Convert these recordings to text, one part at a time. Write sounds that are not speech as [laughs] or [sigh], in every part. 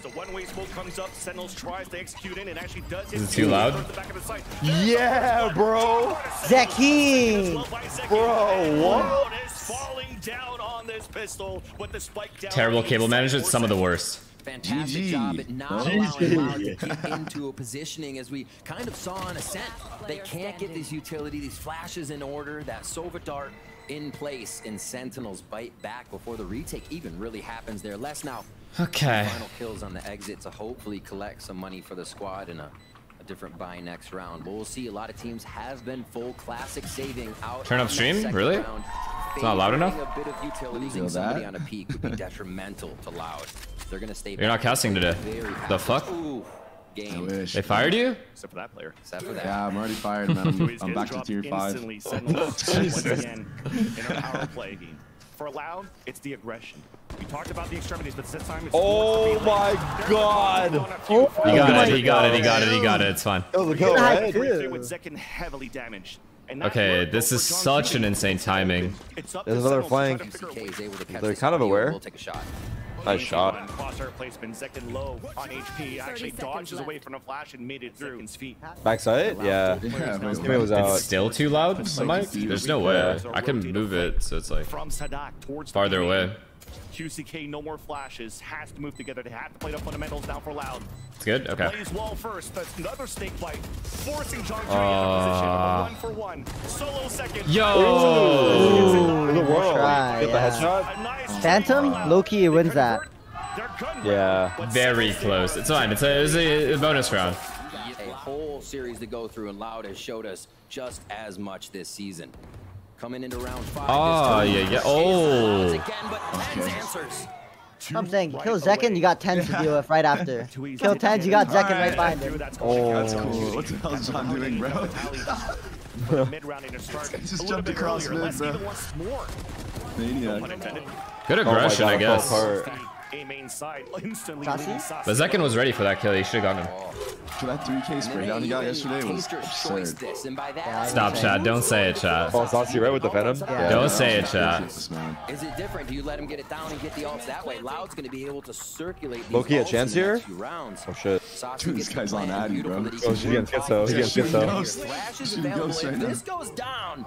As the one-way smoke comes up, Sentinels tries to execute in and actually does Is it too loud? Yeah, bro. Zeki! Bro, what? down on this pistol with the spike down Terrible cable management, some of the worst. Fantastic GG. job at not GG. allowing Loud to [laughs] get into a positioning as we kind of saw on Ascent. They can't get this utility, these flashes in order, that Sova Dart in place, and Sentinels bite back before the retake even really happens there. Less now. Okay. Final kills on the exit to hopefully collect some money for the squad in a, a different buy next round. But we'll see a lot of teams have been full classic saving out. Turn up stream? Really? round. It's not loud enough? Favoring A bit of utility, Feel losing somebody on a peak would be [laughs] detrimental to Loud. They're gonna stay. You're not casting today. The fuck? Ooh, I game. wish. They fired you? Except for that player. Except for that. Yeah, I'm already fired, [laughs] man. I'm, I'm back to tier five. instantly. Sentinels [laughs] once again in our power play. For Loud, it's the aggression. We talked about the extremities, but this time it's Oh more my God. Oh, He got my it, he got it, he got it, he got it. It's fine. That was a kill, right? with Zekken heavily damaged. Okay, this is such an insane timing. There's another Sentinels to try flank. to figure a way CK is able to catch They're kind of aware. We'll take a shot. Nice shot. Crosshair placement, Zekken low on HP. Actually dodges away from the flash and made it through. Backside? Yeah. Yeah, It was It's uh, still too loud, the mic? There's no way. I can move it, so it's like From Saadhak towards the farther away. QCK, no more flashes. Has to move together. They have to play the fundamentals now for Loud. It's good? Okay. Plays wall first. That's another snake bite. Forcing John Kerry Uh, out of position. A one for one. Solo second. Yo! In the world. Try, Get the headshot? Nice Phantom? trade for Loud. Low-key They wins that. convert their gun Yeah. Very close. It's fine. It's a, it's a bonus round. A whole series to go through, and Loud has showed us just as much this season. Coming into round five. Ah, yeah, yeah. Oh. Loud's Again, but TenZ answers. I'm saying, kill away. Zekken, you got 10 to deal with right [laughs] after. Kill to 10, you got in. Zekken right Alright, behind dude, him. that's going. Oh. What the hell is John doing, bro? [laughs] Mid-round to start. [laughs] just jumped across mid, bro. even wants more. Maniac. Pun intended. Good Oh aggression, God, I I fell guess. Apart. A main side instantly Sacy? leading Sacy. But Zekken was ready for that kill. He should have gotten him. For that 3K spray down he got yesterday was absurd. this, and by that, Yeah, Stop, chat. Don't say it, chat. Oh, Sacy right with the Venom? Yeah. Don't say it, chat. Is it different? Do you let him get it down and get the ults that way? Loud's going to be able to circulate Loki, a chance here? next few rounds. Oh shit. Sacy Dude, this guy's on plan. Addy, bro. that he Oh, can she work gets so. He gets Shooting so. ghost. Flash is Shooting available. ghosts If right now. this goes down,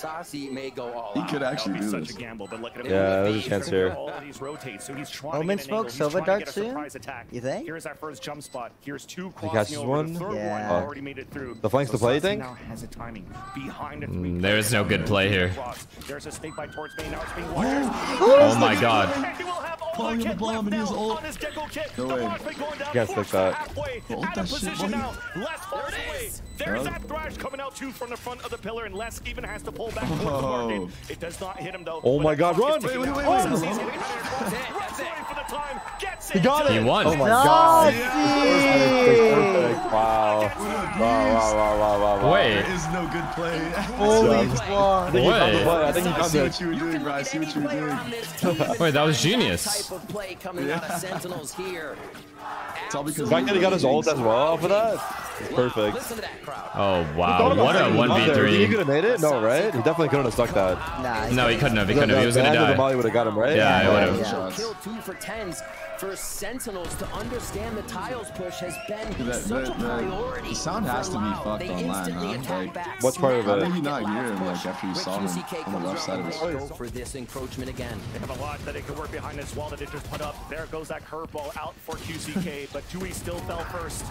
Sacy may go all He out. could actually be do such this. a gamble, but look at him. Yeah, there's a chance here. All of these rotate, so he's trying Omen to get an angle. smoke, He's Silver trying to Dart get a soon? attack. You think? Here's our first jump spot. Here's two He crossing catches over. one? The Yeah. one already made it through. The flanks So to play, you think? Now has a timing behind a. Mm, there is no good play here. There's a snake bite towards me. Now it's being watched. Oh my god. He will Calling the the bomb left and his now ult. on his Gecko kit. No way. barrage been going down. Can't stick Forced that. Halfway. Ult Out that of shit, position boy. Now. Less falls There it away. is. There's Yeah. that thrash coming out too from the front of the pillar, and Less even has to pull back [laughs] towards the Oh. It does not hit him though. Oh my God, clock run! Wait, wait, wait, Sacy's wait. getting better. Runs away for the time. Gets He got it! He won. Oh my god. Sacy! Wow. Wow, wow, wow, wow, wow, wow. Wait. There is no good play. Holy [laughs] fuck. I think he found the Wait. I think he I found see what you were doing, bro. I see what you were doing. [laughs] Wait, that was genius. Type of play coming out of Sentinels here. It's all because The fact that he got his ult as well off of that is perfect. Listen to that crowd. Oh wow, what a taking him out there. Think He could have made it? No, right? He definitely couldn't have stuck that. Nah, No, he couldn't have. He couldn't have. He was gonna end of the die. Molly would have got him, right? Yeah, it would have. Yeah. Kill two for tens for Sentinels to understand the tiles push has been The- such the- a priority. the sound has to be fucked They online, instantly huh? Like, back. what's part of Snap it? How did you that not last hear him, like, after you When saw him QCK on the left side of around, his they? Go for this encroachment again. They have a lot that they can work behind this wall that they just put up. There goes that curveball out for QCK, [laughs] but Dewey still fell first.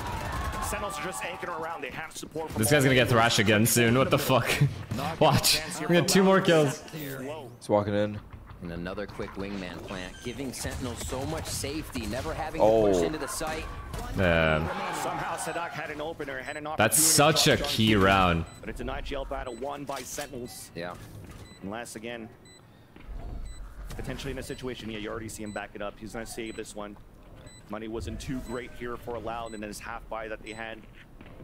Sentinels are just anchoring around. They have support from This guy's gonna get thrashed again soon. What the fuck? [laughs] Watch. We got two more kills. He's walking in. And another quick wingman plant, giving Sentinels so much safety, never having Oh. to push oh. into the site. Man, Somehow Saadhak had an opener, had an that's such a key John round. But it's a IGL battle won by Sentinels. Yeah. Unless again, potentially in a situation, yeah, you already see him back it up. He's gonna save this one. Money wasn't too great here for Loud, and then his half buy that they had.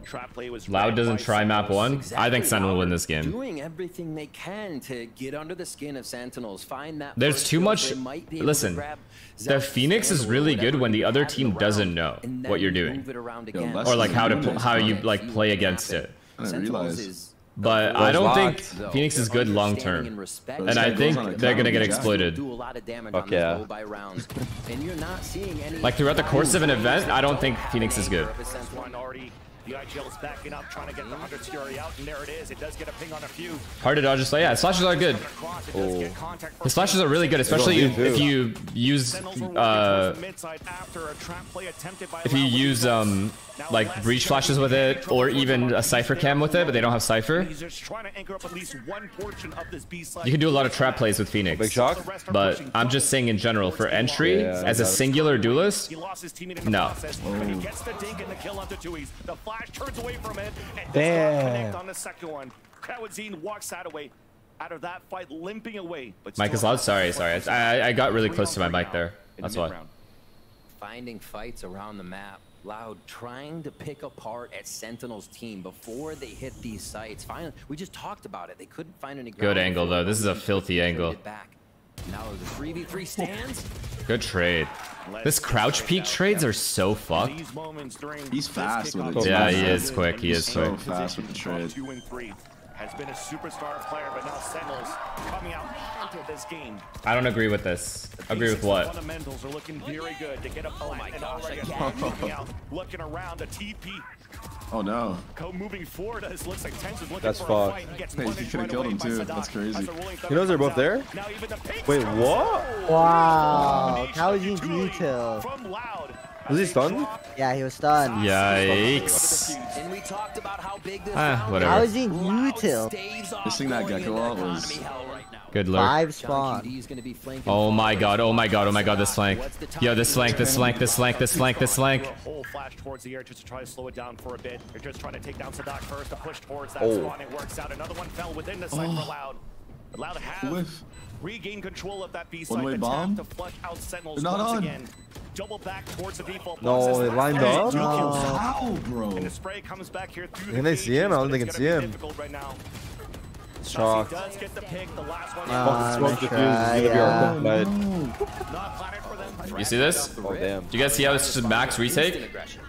Trap play was Loud doesn't try map Sentinels. one. I think Sen will win this game. Doing everything they can to get under the skin of Sentinels, find that. There's too much- might be listen, the Phoenix is really good when the other team the doesn't know what you're doing. move Yo, Or like how to how you like play against it. I didn't realize. but I don't think locked. Phoenix is good long Understanding term. respect. And I think goes on a they're gonna get exploited. Do a lot of damage Fuck yeah. low by rounds. And you're not seeing any Like throughout the course of an event, I don't think Phoenix is good. This one already. The IGL is backing up, trying to get the Hunter's Fury out, and there it is. It does get a ping on a few. Hard to dodge his like yeah, slashes are good. Across, it does get contact for His flashes are really good, especially lead, if you use Sentinels were working uh towards the mid-side after a trap play attempted by if you use um Now like Less breach flashes with it or even a Cypher cam with it, but they don't have Cypher. He's just trying to anchor up at least one portion of this B side. You can do a lot of trap plays with Phoenix. Big shock. The rest are But I'm just saying in general for entry Yeah, as a singular duelist, He lost his teammate in the No. process, but he gets the dink and the kill onto tuyz. The flash turns away from it and does Damn. not connect on the second one. cauanzin walks that away out of that fight, limping away. But Mike is loud. Sorry, sorry. I I- I got really close to my three mic there. That's why. finding fights around the map. Loud trying to pick apart at Sentinel's team before they hit these sites. Finally, we just talked about it. They couldn't find any. Good angle, though. This is a filthy angle. Back. Now the 3v3 stands. Good trade. This crouch peak trades are so fucked. These moments during He's fast with kickoff it. Yeah, he is quick, he is see so fast with the position from trade. Two and three has been a superstar player, but now Sentinels coming out into this game. I don't agree with this. Agree with Basics, the what? Fundamentals are looking very good to get up. Oh my gosh, again. out, looking around the TP. Oh no. Go moving forward. It looks like Tenz is looking That's for a fight. He gets Hey, he punished could've killed him, too. That's crazy. as the rolling He knows they're both there? comes out. Now even the pigs Wait, what? Wow. Combination Kawaji's of Tui util. From Loud. Was he stunned? Yeah, he was stunned. Yikes. And we talked about how big this Ah, round whatever. is. cauanzin Loud util. staves off Missing that going Gecko into out was- economy hell right now. Good lurk. Five John spawn. QD is gonna be flanking Oh my forward. god, oh my god, oh my god, this flank. Yo, this flank, this flank, this flank, this flank, this flank. A whole flash towards the air just to try to slow it down for a bit. They're just trying to take down Saadhak first to push towards that Oh. spawn. It works out. Another one fell within the site for Loud. But Loud have Whiff. regained control of that B site. One-way bomb? to flush out Sentinels They're not once on. again. Double back towards the default. No, they lined up? No. How, bro? And the spray comes back here through Can the they see him? I don't think they can see him. Right now. Shock. He does get the pick. The last one. Ah, Smoke nice the fuse try, is gonna be our night. Not planning. You see this? Oh damn. Do you guys see how this is max retake?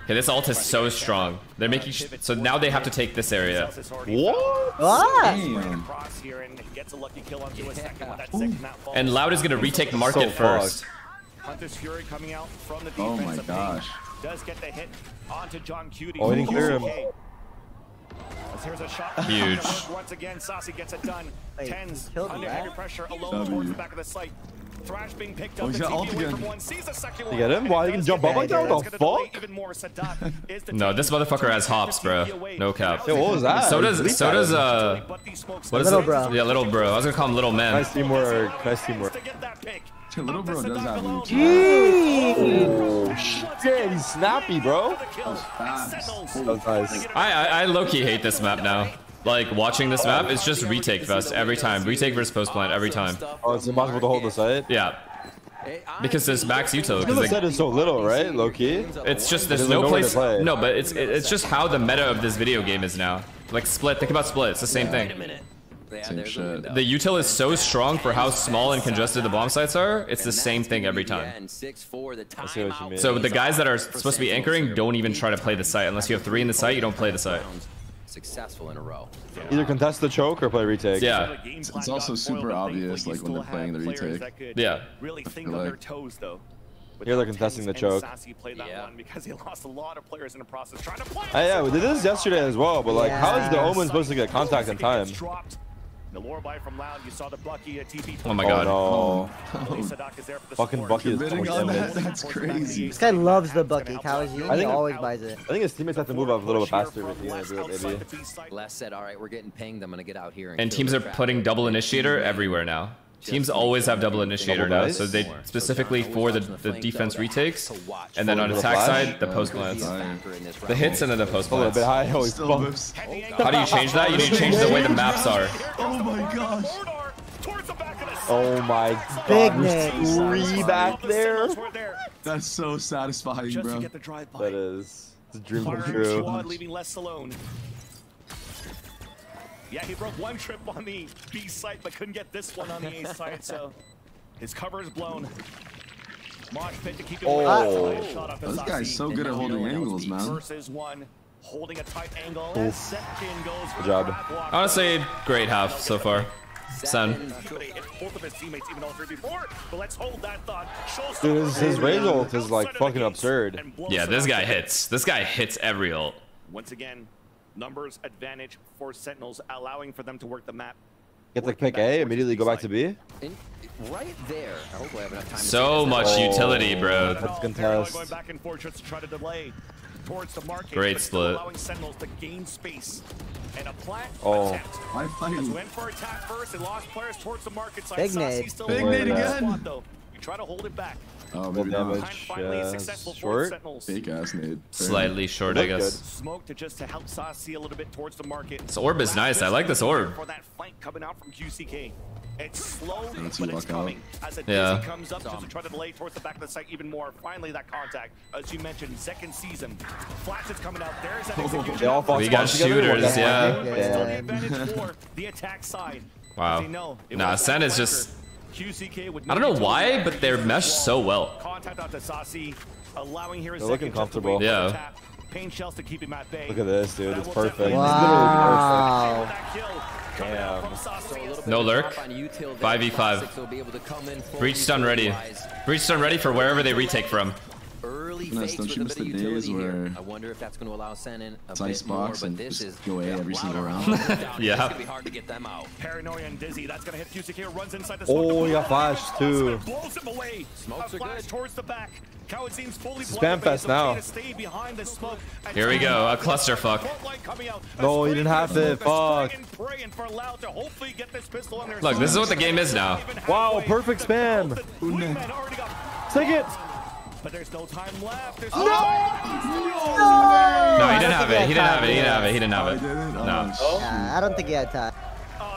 Okay, this ult is so strong. They're making sh so now they have to take this area. What? Ah! Damn. And gets a lucky kill onto a second with that second that falls. And Loud is gonna retake market So first. Hunter's Fury coming out from the Oh defensive my lane. gosh. Does get the hit onto johnqt. Oh, he didn't clear him. Okay. As Here's a shot. Huge. [laughs] Once again, Sacy gets it done. Wait, TenZ under heavy pressure alone W. towards the back of the site. Thrash being picked up. Oh, he's the got ult again. from one. Sees the second You get him? Why it you can jump up like the that? What the fuck? Even more. Sadat is the [laughs] No, this motherfucker has hops, bro. No cap. Yo, what was that? So does so does uh But these smokes what is Little it? bro. Yeah, little bro. I was gonna call him little man. Nice teamwork. Nice teamwork. To [laughs] get. Little bro does Saadhak have alone. reach. Oh shit, he's snappy, bro. fast. That was nice. I I, I low key hate this map now. Like watching this map, it's just retake fest every time. Retake versus post plant every time. Oh, it's impossible to hold the site. Yeah, because there's max util. Because the Because site is so little, right? Low key. it's just there's There's no nowhere to place. play. No, but it's it, it's just how the meta of this video game is now. Like split. Think about split. It's the same thing. Yeah, Same shit. The util is so strong for how small and congested the bomb sites are. It's the same thing every time. end. 6-4, the I see what you timeout mean. So the guys that are supposed to be anchoring don't even try to play the site unless you have three in the site. You don't play the site. Successful in a row. Either contest the choke or play retake. Yeah. It's also super obvious, like, when they're playing the retake. Yeah. Really think on their toes though. Here they're contesting the choke. Sacy Yeah. one because they lost a lot of players in the process trying to play. Uh, yeah, we did this yesterday as well, but like, how is the Omen supposed to get contact in time? Dropped. The lore by from Loud, you saw the Bucky at TP. Oh my Oh god. no. [laughs] Saadhak is there Fucking. Bucky is Bidding so on that, that's crazy. This guy loves the Bucky. Kawaji. I He think- always buys it. I think his teammates have to move up a little bit faster if he's gonna do it, maybe. Less said, all right, we're getting pinged. I'm going to get out here. And, And teams are putting double initiator everywhere now. Teams always have double initiator Double now, so they specifically for the, the defense retakes, and then on Little attack flash? side, the post Could be plants. factor in this The hits and then the post A plants. bit high. Holy Still How do you change that? You need to change the way the maps are. Oh my gosh. Oh my Big god. Nick. Three back there. That's so satisfying, Just to bro. get the drive. That is. It's a dream come Fire true. Squad leaving less alone. Yeah, he broke one trip on the B site, but couldn't get this one on the A [laughs] site, so his cover is blown. Mosh pit to keep it Oh. away. Shot off to This guy's so good at holding no one else angles, beats man. Versus one. holding a tight angle. As Second goes for Good job. the. Honestly, great half so far. Sen. Could have hit both of his teammates even all three before, but let's hold that thought. Showstopper Dude, his, his early Raze on, ult is like outside of the fucking absurd. Yeah, this guy hits. This guy hits every ult. Once again, numbers advantage for Sentinels, allowing for them to work the map. Get the pick A, immediately go back to. B. And right there. I hope I have enough time So say much Oh. utility, bro. That's Oh, contest. Paranoid Going back and forth just to try to delay towards the market. Great split. Allowing Sentinels to gain space. And a plant Oh. attempt. I As went for attack first and lost players towards the market side. Big Sacy nade. still Big alive nade again. spot, though. You try to hold it back. Oh, maybe damage. Time finally uh, successful short. Sentinels. Fake ass nade. Slightly short, I Look guess. Smoke to just to help Sacy a little bit towards the market. This orb is nice. I like this orb. For that fight coming out from QCK. It's slow, but it's luck out. As a Yeah. comes up just to try to delay towards the back of the site even more. Finally, that contact. As you mentioned, second season. Flash is coming out. There's that [laughs] execution. They all We got together, shooters, what the yeah. heck? But still the Yeah. [laughs] the attack side. Wow. Know, Nah, Sen is flanker. just- QCK with I don't know why, but they're meshed so well. Contact out to Sacy, allowing here a They're looking second to comfortable. wait for the Yeah. Paint shells to keep him at bay. Look at this, dude. It's perfect. definitely- It's literally Wow. That kill coming out Damn. from Sacy. So a little bit No lurk. drop on util there. 5v5. Classics will be able to come in full Breach stun ready. utility-wise. Breach stun ready for wherever they retake from. Early Vanessa, don't you miss the days where I wonder if that's going to allow Sen in a It's bit icebox more, and but this just is go A yeah, every single round. [laughs] Down. It's Yeah. going to be hard to get them out. Paranoia and Dizzy. That's gonna hit QCK. Runs inside the Oh, smoke. he got too. Blows him away. Smokes a are flash good. towards the back. cauanzin's fully Spam fest now. stay behind the smoke. Here we go, a clusterfuck. Spotlight coming out. No, he didn't have for it, fuck. spray and praying for Loud to hopefully get this pistol on their Look, this is what the game is now. Wow, perfect spam. Take it. But there's no time left. There's Oh. no time. No, he didn't have it. He didn't have it. He didn't have it. He didn't Oh, I have it. didn't? Oh, No. shit. Yeah, I don't think he had time.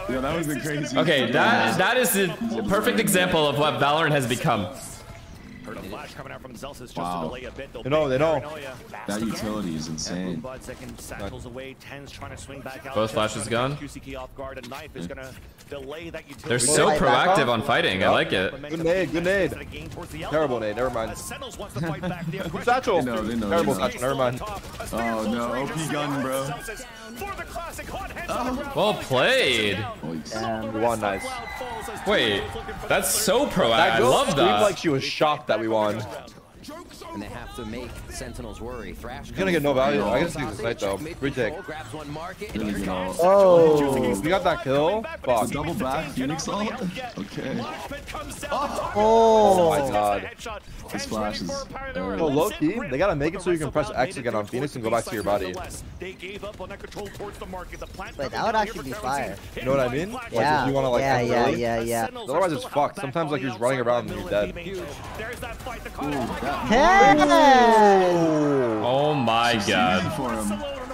Yeah, that was the crazy. Okay, that that is the perfect example of what Valorant has become. Heard a flash coming out from zellsis just Wow. to delay a bit. They'll They know, big they know. paranoia. That utility is Blue insane. Bud second satchels away. TenZ trying to swing back out. Both Just flashes trying to gone. catch QCK off guard. A knife is mm. gonna delay that utility. They're so proactive on fighting. I like it. Good nade, good nade. Terrible nade, never mind. [laughs] Satchel. They know, they know, Terrible they satchel, never mind. Oh, no, OP gun, bro. Well played. Boys. Damn. We won nice. Wait, that's so proactive. That I love screamed that. like she was shocked that we won. And they have to make Sentinels worry. Thrash gonna get no value. I guess can use this night, though. Retake. Grabs one market. Really and good here ult. Oh, we got that kill. Fuck. The double back Phoenix ult? Okay. Oh, oh my God. This flash is terrible. Oh, low key, they gotta make it so you can press X again on Phoenix and go back to your body. Wait, Wait, that would actually be fire. You know what I mean? Like, Yeah, you wanna, like, yeah, end yeah, yeah, yeah. Otherwise, it's fucked. Sometimes, like, you're just running around and you're dead. There's that fight. The Hey! Oh my Easy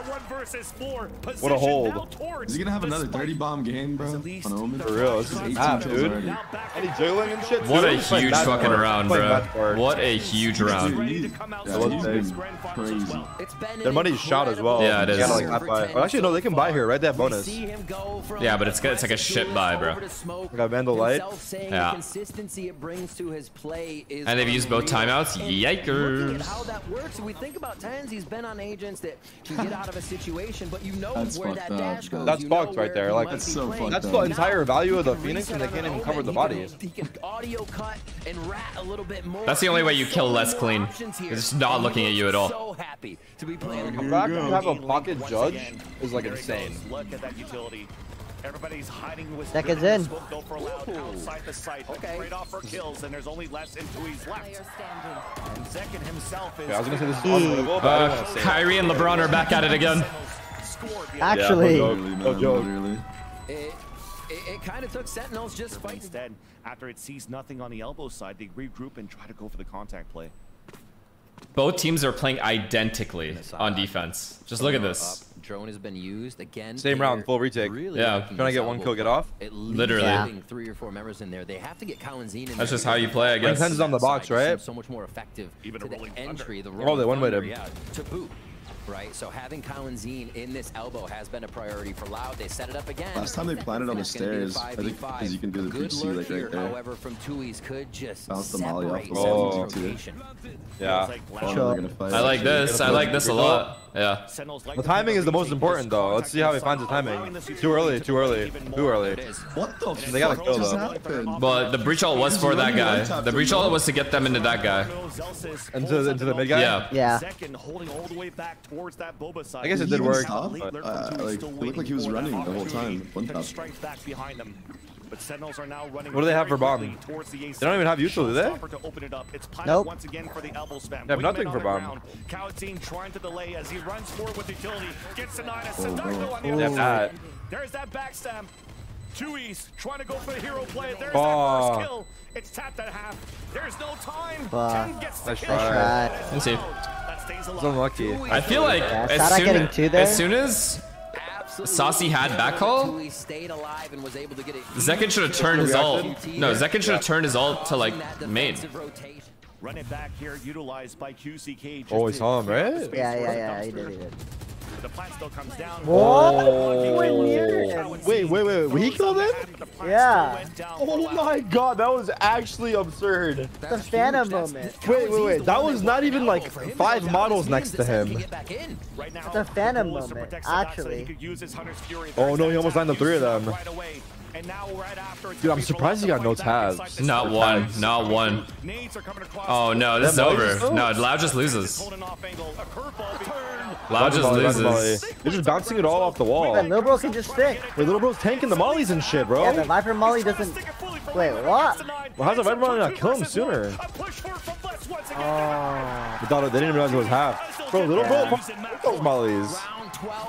god. for him. What a hold. Is he gonna have another 30 bomb game, bro? On Omen? For real, this is 18 map, dude. And he's juggling and shit. What too. a huge fucking for round, bro. bad for it. What a huge round. Dude, he's, yeah, he's been crazy. Their money's shot as well. Yeah, it You is. gotta, like, buy. Oh, actually, no, they can buy here, right? They have bonus. Yeah, but it's good- it's like a shit buy, bro. got Vandal Light. Yeah. Consistency it brings to his play is And they've used both timeouts? And Looking at Yikers. how that works, we think about TenZ. He's been on agents that can get out of a situation, but you know That's where that fucked up, dash goes. That's you fucked right there, like- That's so playing. fucked That's up. the entire value of the Phoenix, and they can't even cover the He body. can- He can audio cut and rat a little bit more. That's the only way you kill less clean. It's just not looking at you at all. So happy to be playing. The fact that you have a pocket judge is like insane. Look at that utility. Everybody's hiding with Seconds in. Smoke go for loud outside the site. Okay. Trade off for kills, and there's only less and tuyz left. And Zekken himself is. Yeah, I was gonna say this is unwinnable, but Uh, didn't want to say it. Kyrie and LeBron are back at it again. Actually, Yeah, Literally, No joke. literally. It, it, it kind of took Sentinels just fighting. Instead, after it sees nothing on the elbow side, they regroup and try to go for the contact play. Both teams are playing identically on defense. Just look at this. Up. Drone has been used again. Same round, full retake. Really Yeah. liking Trying to get one kill, get off? At least Literally. having three or four members in there. They have to get cauanzin in That's there just how you play, I Ring guess. 10's on the box, right? So much more effective Even to a the rolling entry. The Oh, rolling they one-wayed thunder, him. Yeah, to boot. Right, so having cauanzin in this elbow has been a priority for Loud. They set it up again. Last time they planted on the It's gonna be a stairs, I think because you can do the Good PC lurk like here, right there. However, from tuyz could just Bounce the molly off the wall. Oh. rotation. Yeah. Like Loud- they're gonna fight. I like this. I like this a lot. Yeah. The timing is the most important, though. Let's see how he finds the timing. Too early, too early, too early. What the They gotta kill just them. happened? But the breach ult was for that guy. The breach ult was to get them into that guy. Into, into the mid guy? Yeah. Yeah. Second, holding all the way back towards that Boba side. I guess it Did did he work. but- Uh, like, it looked like he was running the whole time. One Can tap. strike back behind them. But Sentinels are now running What do they have for bomb? the They don't even have usual, do they? To open it up. It's Nope. once again for the elbow spam. They have nothing for the bomb. ground. Trying to delay as he runs forward with utility. Gets the nine. Oh, on the other side. There's that backstab. Two E's trying to go for the hero play. There's Oh. that first kill. It's tapped at half. There's no time. Fuck. Ten gets the Nice kill. try. Right. That is Let's see. allowed. That stays alive. It's unlucky. I feel like Yeah, as soon, getting two there. as soon as Sacy had back call, Tui stayed alive and was able to get it. Zekken should have turned his ult. No, Zekken should have turned his ult to like That main. defensive rotation. Run it back here, utilized by QCK. Oh, he saw right? Yeah, yeah, yeah, he did, he did. The plant still comes down. Oh. Wait. Wait, wait, wait, wait, he killed him? Yeah. Oh my god, that was actually absurd. The Phantom moment. Wait, wait, wait. That was not even like five models next to him. Right now, The Phantom the goal is to moment, protect so actually. he could use his Hunter's Fury. Oh, no, he almost lined up three of them. right away. And now right after, it's Dude, I'm surprised he Rolando got no fighting tabs. Not one, not one. Nades are coming across. Oh no, this is over. No, still- Loud just loses. Holding off angle, a curveball being turned. Loud just Volley, volley. loses. They're just bouncing it all off the wall. But Lil Bro can just stick. Wait, little bro's tanking the mollies and shit, bro. Yeah, the Viper Molly doesn't. Wait, what? Well, how's the Red Molly not kill him sooner? A push for it from Bless once again. Oh. They, thought, they didn't realize it was half. Bro, little bro, fuck those mollies.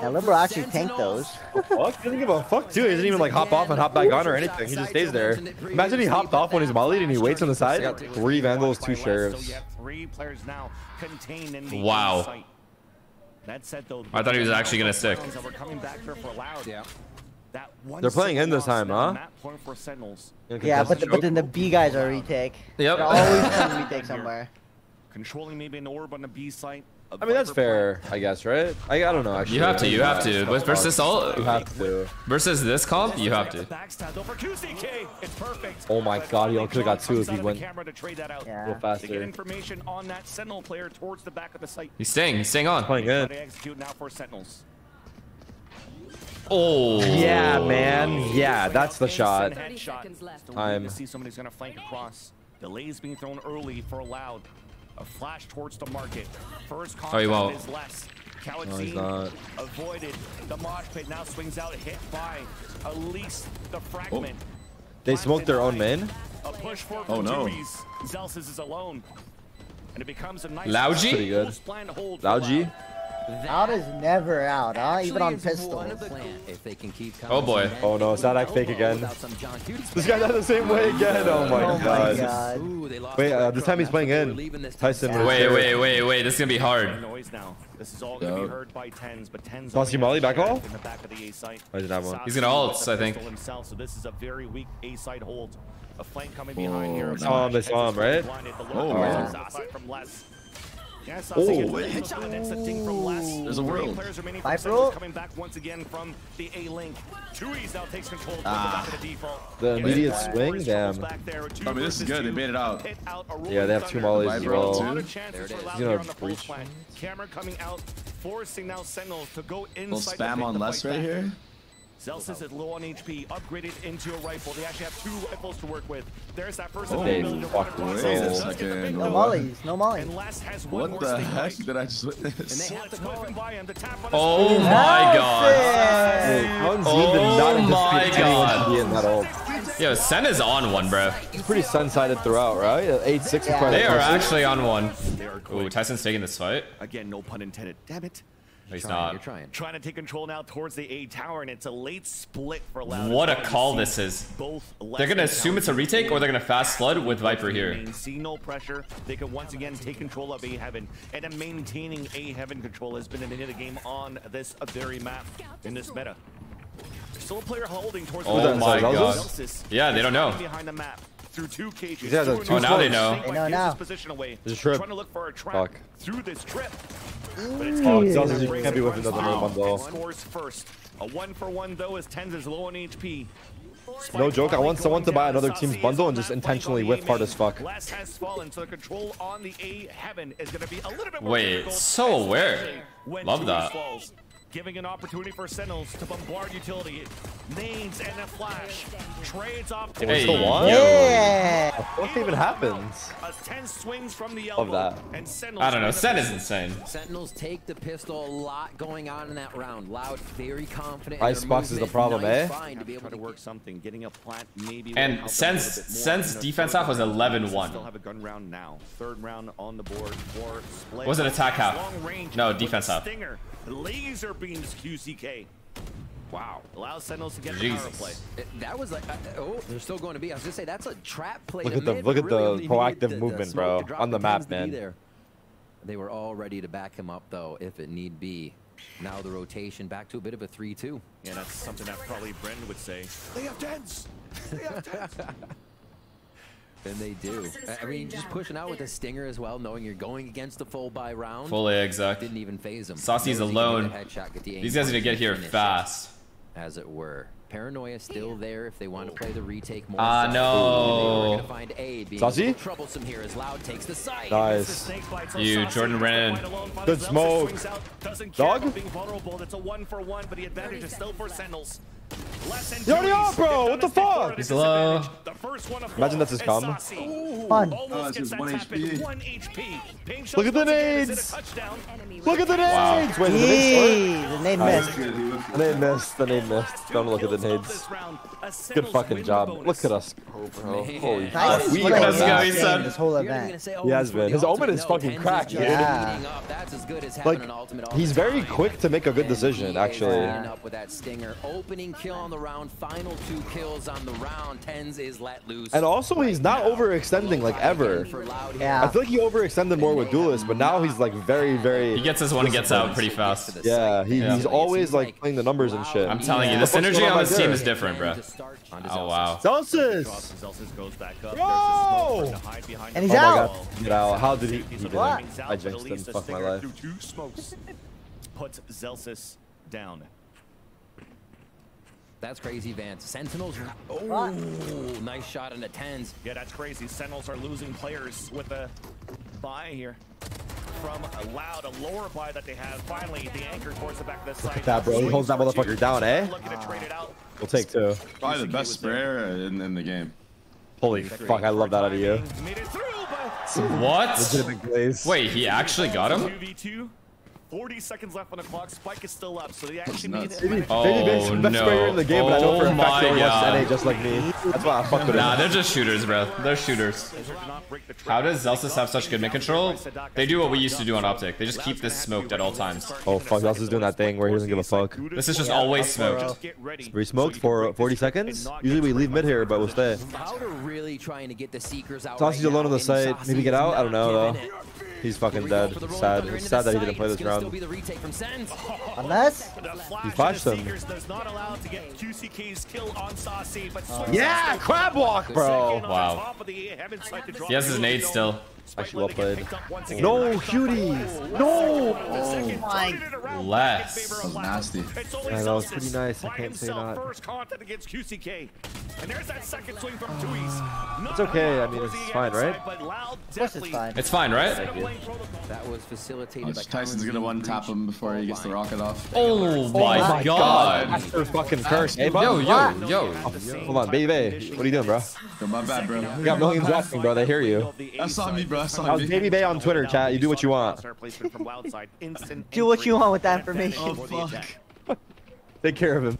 Yeah, Lil Bro actually tanked those. Fuck, he doesn't give a fuck too. He doesn't even like hop off and hop back on or anything. He just stays there. Imagine he hopped off when he's mollied and he waits on the side. Three vandals, two sheriffs. So you have three players now contained in the Wow. That said, though, I thought he was actually gonna stick. We're coming back here for Loud. Yeah. That one They're playing in this time, huh? for Yeah, but the, but then the B guys are retake. Yep. They're always trying to [laughs] retake somewhere. Controlling maybe an orb on the B site. I mean, that's fair, I guess, right? I, I don't know, actually. You have to, you have to. But versus all You have to. versus this comp, you have to. Backstab over QCK. It's perfect. Oh my God, he finally, could've got two if he went- camera to trade that out. Yeah. Go To get faster. information on that Sentinel player towards the back of the site. He's staying, he's staying on. Playing good. Oh. Yeah, man. Yeah, that's the shot. headshot. Time. See somebody's gonna flank across. Delays being thrown early for loud. A flash towards the market. First Oh, contact won't. is less. No, he's Khaled avoided the mosh pit. Now swings out, hit by at least the oh. fragment. They smoked their own main? A push for Oh, no. tuyz. zellsis is alone. And it becomes a nice Lauji? Pretty good. Wolf's plan to hold for Lauji? Loud. Out is never out, huh? Even on Actually pistol. one of the plan if they can keep Oh, boy. Oh, no, Saadhak fake again. Without some John Hughes [laughs] This guy died the same way again. Oh my Oh my god. god. Ooh, they lost Wait, uh, this time he's playing in. Tyson time. with- Wait, wait, wait, wait. This is gonna be hard. Noise now. This is all going to be heard by TenZ, but TenZ. Sacy Molly back all? in the back of the A site. I didn't have one. He's gonna with ults, the I think. pistol Himself, so this is a very weak A side hold. A flank coming behind here. Oh, saw him, they saw him, right? Blinded, the Oh, lower Yeah, Oh. Sacy gets the input, and it's a ding from Less. There's a world. players remaining from Viper coming back once again from the A link. tuyz now takes control Ah. the back of the default. The immediate Warriors swing? Damn. back there, two I mean, this is good. They made it out. Pit out a Yeah, they have two rolling mollies thunder. as well. A There of it chances is. for Loud He's gonna here on the breach. Camera coming out, forcing now Sentinels to go Little inside. the spam on less right here. Zelsis is low on HP, upgraded into a rifle. They actually have two rifles to work with. There's that first Oh, ability to run fuck across. with zellsis it. does get the Second. No one. mollies, no mollies. And Less has one What the heck did I just witness? they have to Bullets call by him. The tap on Oh my god. Hey, Hanzin did Oh my anticipate anyone to God. be in that ult. Yo, Sen is on one, bro. It's pretty sun-sided throughout, right? 8-6 Yeah. required They are actually on one. Ooh. Tyson's taking this fight. Again, no pun intended. Damn it. No, he's Trying, not. You're trying. Trying to take control now towards the A tower, and it's a late split for Loud. What a call this is. Both They're gonna assume it's a retake or they're gonna fast flood with Viper here. See no pressure. They can once again take control of A Heaven, and maintaining A Heaven control has been the name of the game on this very map in this meta. Still a player holding towards Oh the my God. Yeah, they don't know. Behind the map through two cages. Yeah, the Through two an Oh, now they know. Snake They know now. Position away. There's a trip. Trying to look for a trap Fuck. through this trip. But it's Oh, TenZ zellsis, that you brings can't be with another through bundle. and Scores first. A one for one though as TenZ is low on HP. No joke, I want someone to buy another team's bundle and just intentionally on the whiff A hard as fuck. Less has fallen, so the control on the A heaven is going to be a little bit more Wait, so as aware. Love that. Falls, giving an opportunity for Sentinels to bombard utility. Nades and a flash. Trades off to Hey, still yo. won? Yeah. What even happens? A 10 swings from the Love elbow. that. And Sentinels I don't know. find Sen is insane. Sentinels take the pistol. A lot going on in that round. Loud, very confident. in Ice their box is the problem, nice eh? find to be able to to work something, getting a plant maybe. And help them Sen's- little bit more Sen's defense third half was round. 11-1. Still have a gun round now. Third round on the board for Splay. Was it attack half? No, defense the half. Stinger. Laser beams QCK. Wow. Allows Sentinels to get the power Jesus. play. It- That was like, uh, oh, they're still going to be. I was just say that's a trap play. Look at the- mid, look at the really only proactive the- the movement, smoke bro, on the the map, TenZ to be man. there. They were all ready to back him up though, if it need be. Now the rotation back to a bit of a 3-2. Yeah, that's something that probably Brendan would say. [laughs] They have TenZ. They have TenZ. [laughs] And they do. I- I mean, just pushing out with a stinger as well, knowing you're going against the full buy round. Fully exact. Didn't even phase him. Sacy's Knows he can get alone. headshot, the These aim guys need to get here finish it, fast. As it were. Paranoia still there if they want to play the retake more. Ah, so. no. They were gonna find A being Sacy? a little troublesome here as Loud takes the side. Nice. You, Jordan Brennan. Good smoke. Dog? Being vulnerable. It's a one for one, but the advantage is still for Sentinels. Less than Yo, two yo, bro, what the fuck? He's low. disadvantage. The first one to fall Imagine that's his is cum. Sacy. Fun. Oh, it's just one. HP. One HP. Look at the once again, is it nades. Look at the Wow. nades! Wait, is the nade Jeez, the nade missed. Good, he looks The nade missed. The nade missed. Don't look at the nades. Good fucking job. Look at us go, bro. Oh, Holy Nice. fuck. we look at us go, not- he said. This whole You're event. oh, He has been. His omen is fucking cracked, just dude. Yeah. heating up. That's as good as Like, having an ultimate all he's very quick to make a good decision, he is actually. lining up with that stinger. Opening kill on the round, final two kills on the round. TenZ is let loose. And also, he's not overextending like ever. Yeah. I feel like he overextended more with Duelist, but now he's like very, very. He gets his one and gets out pretty fast. Yeah, he, Yeah. he's always like playing the numbers and shit. I'm telling you, the synergy on back this team there? is different, bro. Oh, wow. Celsius! Celsius goes back up. Yo! There's a smoke to hide behind And he's Oh out. get out. How did he? he didn't. What? I jinxed him. Fuck my life. Through two smokes. Puts zellsis down. That's crazy, Vance. Sentinels. Are- Oh, nice shot on the TenZ. Yeah, that's crazy. Sentinels are losing players with a buy here. From a loud, a lower buy that they have. Finally, the anchor towards the back of the site. at that, bro. He holds that motherfucker down, eh? Looking to trade it out. We'll take two. Probably the best was sprayer in, in the game. Holy fuck, I love that out of you. Through, What? Wait, he actually got him? 2v2. 40 seconds left on the clock. Spike is still up, so they actually nuts. made Maybe, it. Oh, maybe Vince best no. player in the game, but I know for a Oh fact my he God. NA just like me. That's why I fuck with Nah, they're just shooters, bro. They're shooters. How does zellsis have such good mid control? They do what we used to do on Optic. They just keep this smoked at all times. Oh fuck, zellsis is doing that thing where he doesn't give a fuck. This is just always smoked. We smoked for uh, 40 seconds. Usually we leave mid here, but we'll stay. Powder really trying to get the seekers out. Sacy's alone on the and site. Maybe get out? I don't know, though. It. He's fucking dead. for the Rolling Sad. It's sad that he didn't play this It's gonna still round. be the retake from Sens. Unless He flashed him. Does not allow to get QCK's kill on Sacy, but Yeah, crab walk, bro. Wow. He has his nade still. Actually well played. No, cuties. No. Oh my- Less. That was nasty. Yeah, that was pretty nice. I can't say not. First contact against QCK. And there's that second swing from ah. Tui's. It's okay, I mean, it's fine, right? But Loud of course it's fine. It's fine, right? That was facilitated Oh, by Tyson's gonna one tap him before he gets the rocket off. Oh my my god. That's their fucking curse. Hey, Yo, yo, yo. Hold on, baby. What are you doing, bro? Yo, my bad, bro. You got millions watching, bro. They hear you. That's on me, bro. That's That on was. Baby Bay on Twitter, chat. You do what you want. [laughs] Do what you want with that information. Oh, fuck. Take care of him.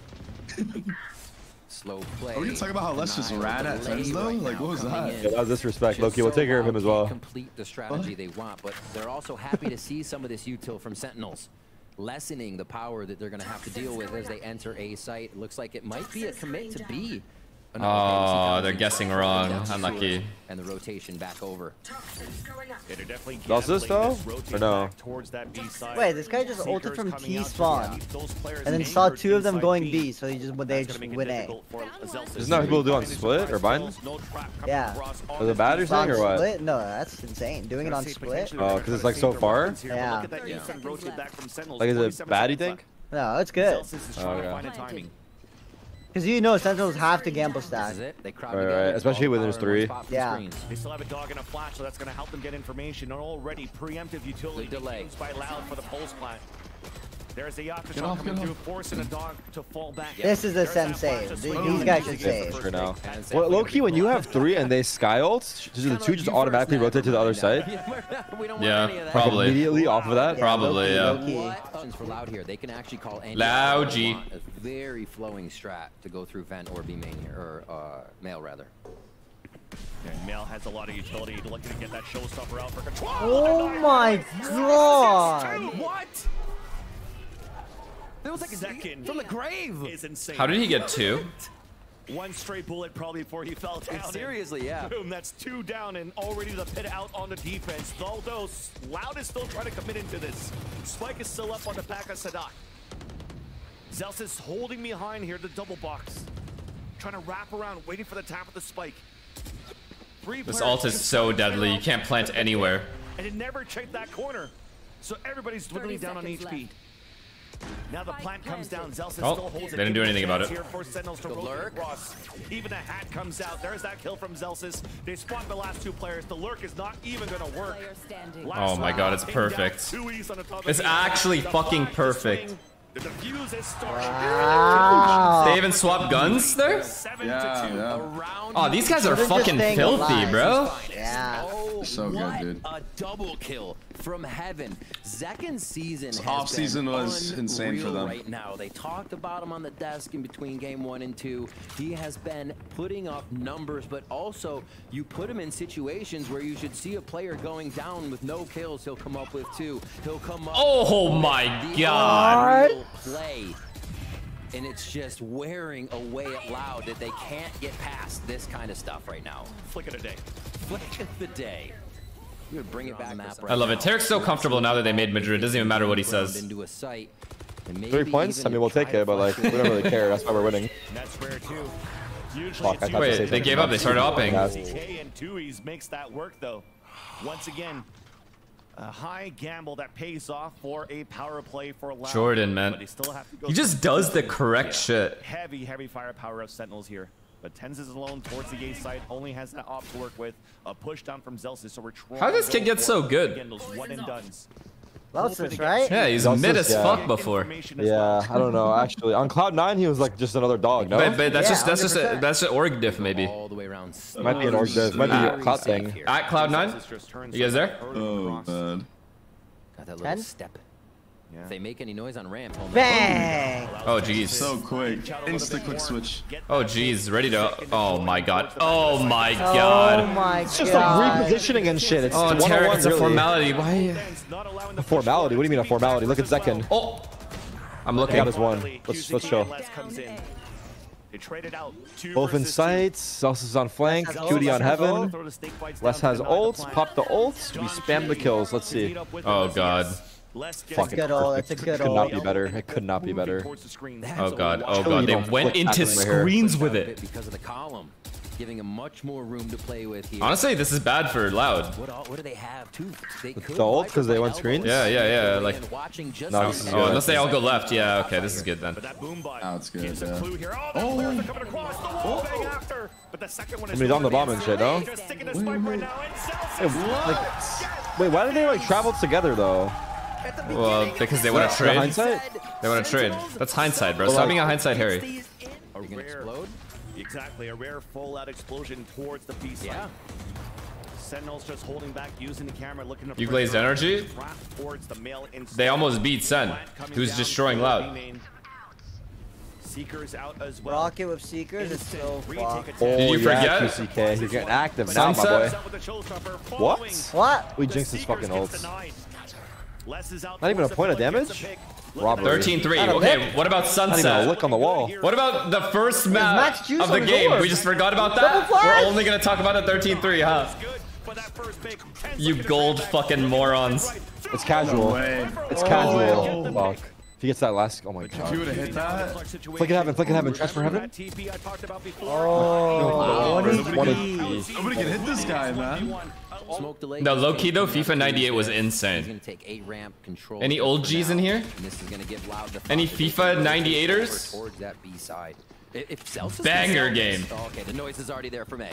slow play. Are we gonna talk about how Les just ran at Delay though? right Like, what was that? in. Yeah, that was disrespect. Loki, we'll take care of him as well. Complete the strategy they want, but they're also happy to see some of this util from Sentinels, lessening the power that they're going to have to deal with as they enter A site. It looks like it might be a commit to B. Oh, no, okay, we see Oh, they're guessing wrong. That's Unlucky. Sure. And the rotation back over. Does this, though? Or no? Wait, this guy just ulted from T spawn, and then saw two of them going B, so he just they just win A. Isn't that what people do on split or bind? Yeah. Was it bad or something or what? split? No, that's insane. Doing it on split? Oh, 'cause it's, like, so far? Yeah. Like, is it bad, you think? No, it's good. Oh, yeah. Because you know Sentinels have to gamble This stack. is it. They crowd Right, right, especially all when there's three. Yeah. screens. They still have a dog and a flash, so that's going to help them get information. Already preemptive utility Good delay. by Loud for the pulse plant. There's a Yakuza Get off, coming get through, forcing a dog to fall back. This is a There's that sensei. These guys should save. for now. That's Well, definitely low key, when you have three and they sky ult, do the two just automatically rotate to the other side? [laughs] Yeah, want any probably. Immediately off of that? Yeah, Probably, yeah. low-key. Options for Loud here? They can actually call any Loud option G. they want. A very flowing strat to go through vent or B main here, or uh, male rather. And Mel has a lot of utility, looking to get that showstopper out for control. Oh my god! What? That was like a Second. from the grave. Is insane. How did he get two? [laughs] One straight bullet probably before he fell down. Seriously, yeah. Boom, that's two down and already the pit out on the defense. Although Loud is still trying to commit into this. Spike is still up on the back of Saadhak. Zels is holding behind here, the double box. Trying to wrap around, waiting for the tap of the spike. Three This players ult is so deadly. You can't plant anywhere. And it never checked that corner. So everybody's dwindling down on HP. left. Now the plant comes down. zellsis Oh, still holds it. they didn't do Give him a anything about it. Here for Sentinels to lurk. across. Even the hat comes out. There's that kill from zellsis. They spawned the last two players. The lurk is not even going to work. Last Oh my God, it's perfect. two E's on the top of It's actually fucking flash is perfect. Swinging. The defuse is starting. Wow. They even swapped guns there? Seven Yeah, to two. yeah. Oh, these guys are They're fucking filthy, alive. bro. Yeah. Oh, So good, dude. A double kill from heaven. Zekken's season has off season was insane for them. Right now, they talked about him on the desk in between game one and two. He has been putting up numbers, but also you put him in situations where you should see a player going down with no kills. He'll come up with two. He'll come up. Oh my the God. Unreal Play. And it's just wearing away at loud that they can't get past this kind of stuff right now. Flick of the day. Flick of the day. You would bring it back map I love it. Tarek's so comfortable now that they made Madrid. It doesn't even matter what he says. Into a site, Three points? I mean, we'll take it, but like, we don't really care. That's why we're winning. [laughs] That's rare too. Fuck, it's I thought Wait, they gave up. They started Super upping. And makes that work though. Once again, a high gamble that pays off for a power play for Loud. Jordan, man. But they still have to go He just does the some correct shit. Heavy, heavy firepower of Sentinels here. But TenZ is alone towards the A side, only has that op to work with. A push down from zellsis, so we're trying How does this kid get so good? Again, those one and dones. Lossless, right? Yeah, he's zellsis, mid as yeah. fuck before. Yeah. I don't know. Actually, on Cloud Nine, he was like just another dog. No, But, but that's Yeah, just that's just a, that's an org diff maybe. all the way around. might be an org diff. Might be a cloud thing. At Cloud Nine, zellsis just turns You guys there? Oh, man. Got that little Ten? step. Yeah. If they make any noise on ramp, home Bang! Oh, oh jeez. So quick. Insta quick switch. Oh jeez. Ready to. Oh my god. Oh my oh god. Oh my god. It's just like repositioning and shit. It's Oh, one Tarek, on it's a one, really. formality. Why? A formality? What do you mean a formality? Look at Zekken. Oh, I'm I looking. got his one. Let's let's show. They traded out Both in versus sights. zellsis is on flank. Has ult, Cutie on heaven. ult. Throw the stake fights Less has to deny the ult. plan. Pop the ult. We spam the kills. Let's see. Oh, Elias. God. Less gets Fucking good ult. perfect. That's a good Could not ult. be better. It could not be better. Towards the screen. Oh god. Oh god. They went into that from here. screens with it. because of the column, giving him much more room to play with here. Honestly, this is bad for Loud. What, all, what do they have? Two. They could the ult wipe 'cause it they by went screens? Yeah, yeah, yeah, like- And watching just No, this is they- Oh, unless they all go left. Yeah. Okay. This is good then. But that boom bot Oh, it's good, yeah. clue here. Oh, the players oh, are coming across the wall oh. bang after. But the one is I mean, he's on the bomb and shit, no? Just sticking his spike right now. And Hey, Celsius. like, wait, why did they like travel together though? Well, because they want to For trade. hindsight? They want to trade. That's hindsight, bro. Well, Stop like- being a hindsight, Harry. A You gonna rare, explode? exactly, a rare full-out explosion towards the B side. Yeah. Sentinels just holding back, using the camera, looking to You glazed energy? the. They almost beat Sen, who's destroying for Loud. Seekers out as well. Rocket with Seekers is Instant so fucked. attempt. Did you Oh, yeah, forget? QCK. He's getting active now, my boy. Out with the showstopper, What? What? We jinxed his fucking gets ults. denied. Less is out Not even a point of the field, gets damage? the pick. Look at Robbery. 13-3. Okay, lick. what about Not even a Sunset? lick on the wall. What about the first map Max of the game? door. We just forgot about that? We're only gonna talk about a 13-3, huh? Good for that first pick. You gold fucking morons. It's casual. way. It's Oh, casual. yeah. Fuck. If he gets that last, oh my If you god. would have hit that. Flick it heaven, flick it heaven, transfer Remember heaven. that TP I talked about before? Oh, what is One these? Nobody can hit this guy, man. Smoke delay. No, low key though, FIFA 98 was insane. take eight ramp control. Any old Gs in here? This is gonna give Loud Any FIFA 98ers? that B side. If Banger can sell this- game. Oh, okay, the noise is already there for me.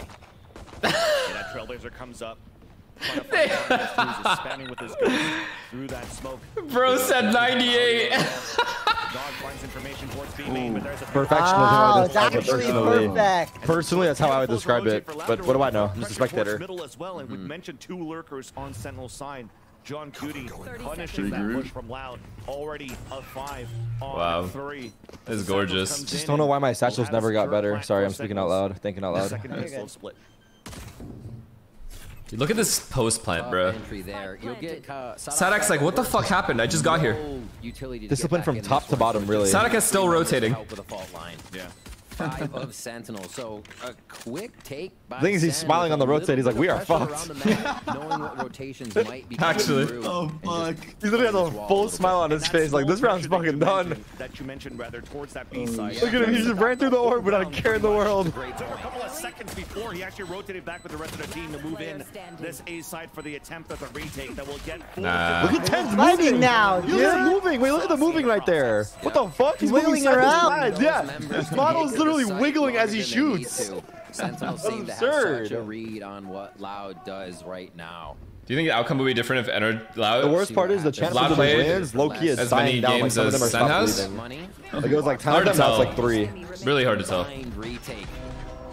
Yeah, that Trailblazer comes up. spamming [laughs] with his ghost through that smoke. Bro said 98. Dog information towards B main, but there's a Perfection is how I it's describe it actually personally. perfect. Personally, that's how I would describe it. But what do I know? I'm just a Pressure towards spectator. Middle as well, and we hmm. mentioned two lurkers on Sentinel's side. johnqt 30 punishing that push from Loud. Already a five on Wow. three. This is gorgeous. comes Just don't know why my satchels never got better. Sorry, I'm speaking out loud, thinking out loud. Second You're pistol good. split. Look at this post plant, bro. entry there. You'll get Saadhak's like, what the fuck happened? I just got here. no utility to Discipline from top to bottom, really. Saadhak is still rotating. Out with a fault line. Yeah. Five of [laughs] Sentinel. So a quick take by The thing is, he's Sen smiling on the a little rotate. He's like, "We are pressure fucked." around the map, [laughs] knowing what rotations might be Actually. Oh, fuck. He literally has a full smile on his face, like this round's fucking done. That you mentioned rather towards that oh, B side. Look at him, he just ran through the orb without a care in the world. Took a couple of seconds before he actually rotated back with the rest of the team to move in this A side for the attempt at the retake that will get full Nah. Look at TenZ's Fighting moving now, Look at moving. Wait, look at the moving right there. What the fuck? He's moving wiggling side around. side. Yeah, this model's literally wiggling as he shoots. Sentinel [laughs] seem to have absurd. such a read on what Loud does right now. Do you think the outcome would be different if Ener Loud? The worst part is the chances Loud of those played wins, low key, is as many down. Like games some of them are as Sen stop has? Money. Like it was like 10 Hard of to them, now it's tell. like three. Really hard to tell.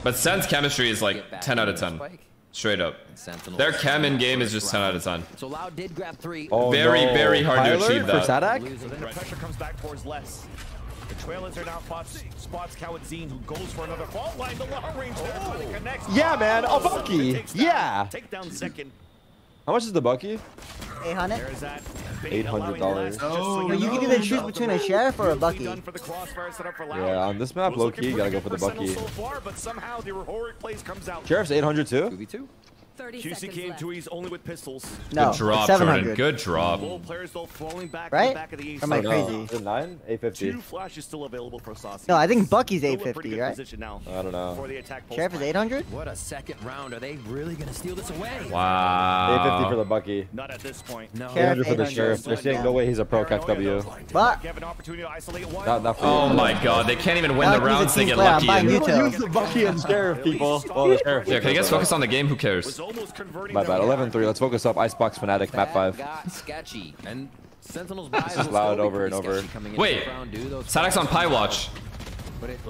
But Sen's chemistry is like 10 out of 10. Straight up. Their chem in game is just 10 out of 10. So Loud did grab three. Oh, Very, no. very hard to High alert achieve for that. Saadhak? Losing Then the pressure comes back towards Less. The trailers are now spots, spots cauanzin, who goes for another fault line. The long range there finally oh. connects. Yeah, man, a Bucky. Yeah. Take down second. How much is the Bucky? Hey, Hunter. There's that. $800. Oh, Yo, you can no. either choose between a sheriff or a Bucky. Done for the crossfire set up for Loud. Yeah, on this map, low-key, pretty gotta go for the Bucky. So far, but somehow the heroic plays comes out. Sheriff's 800 too? 2v2. 30 QC came left. to he's only with pistols. No, Good drop, it's Jordan. 700. Good drop. Both players though falling back Right? in the back of the east. Am I crazy? Is it 9? 850. Two flashes still available for Sacy. No, I think Bucky's Still a pretty 850, right? Now I don't know. For the attack Sheriff is 800? What a second round. Are they really going to steal this away? Wow. 850 for the Bucky. Not at this point. No. 800 for the Sheriff. They're saying no way he's a pro KW. But Have an opportunity to isolate one. Not, not for oh you. Oh my god, they can't even win That the rounds they get lucky you. Use the Bucky and Sheriff, people. Oh, the Sheriff. Yeah, can you guys focus on the game? Who cares? Was almost converting My bad. 11-3. Let's focus up. Icebox Fnatic, map 5. got sketchy. And Sentinel's This is loud over and over. Wait, Saadhak's on Pie Watch.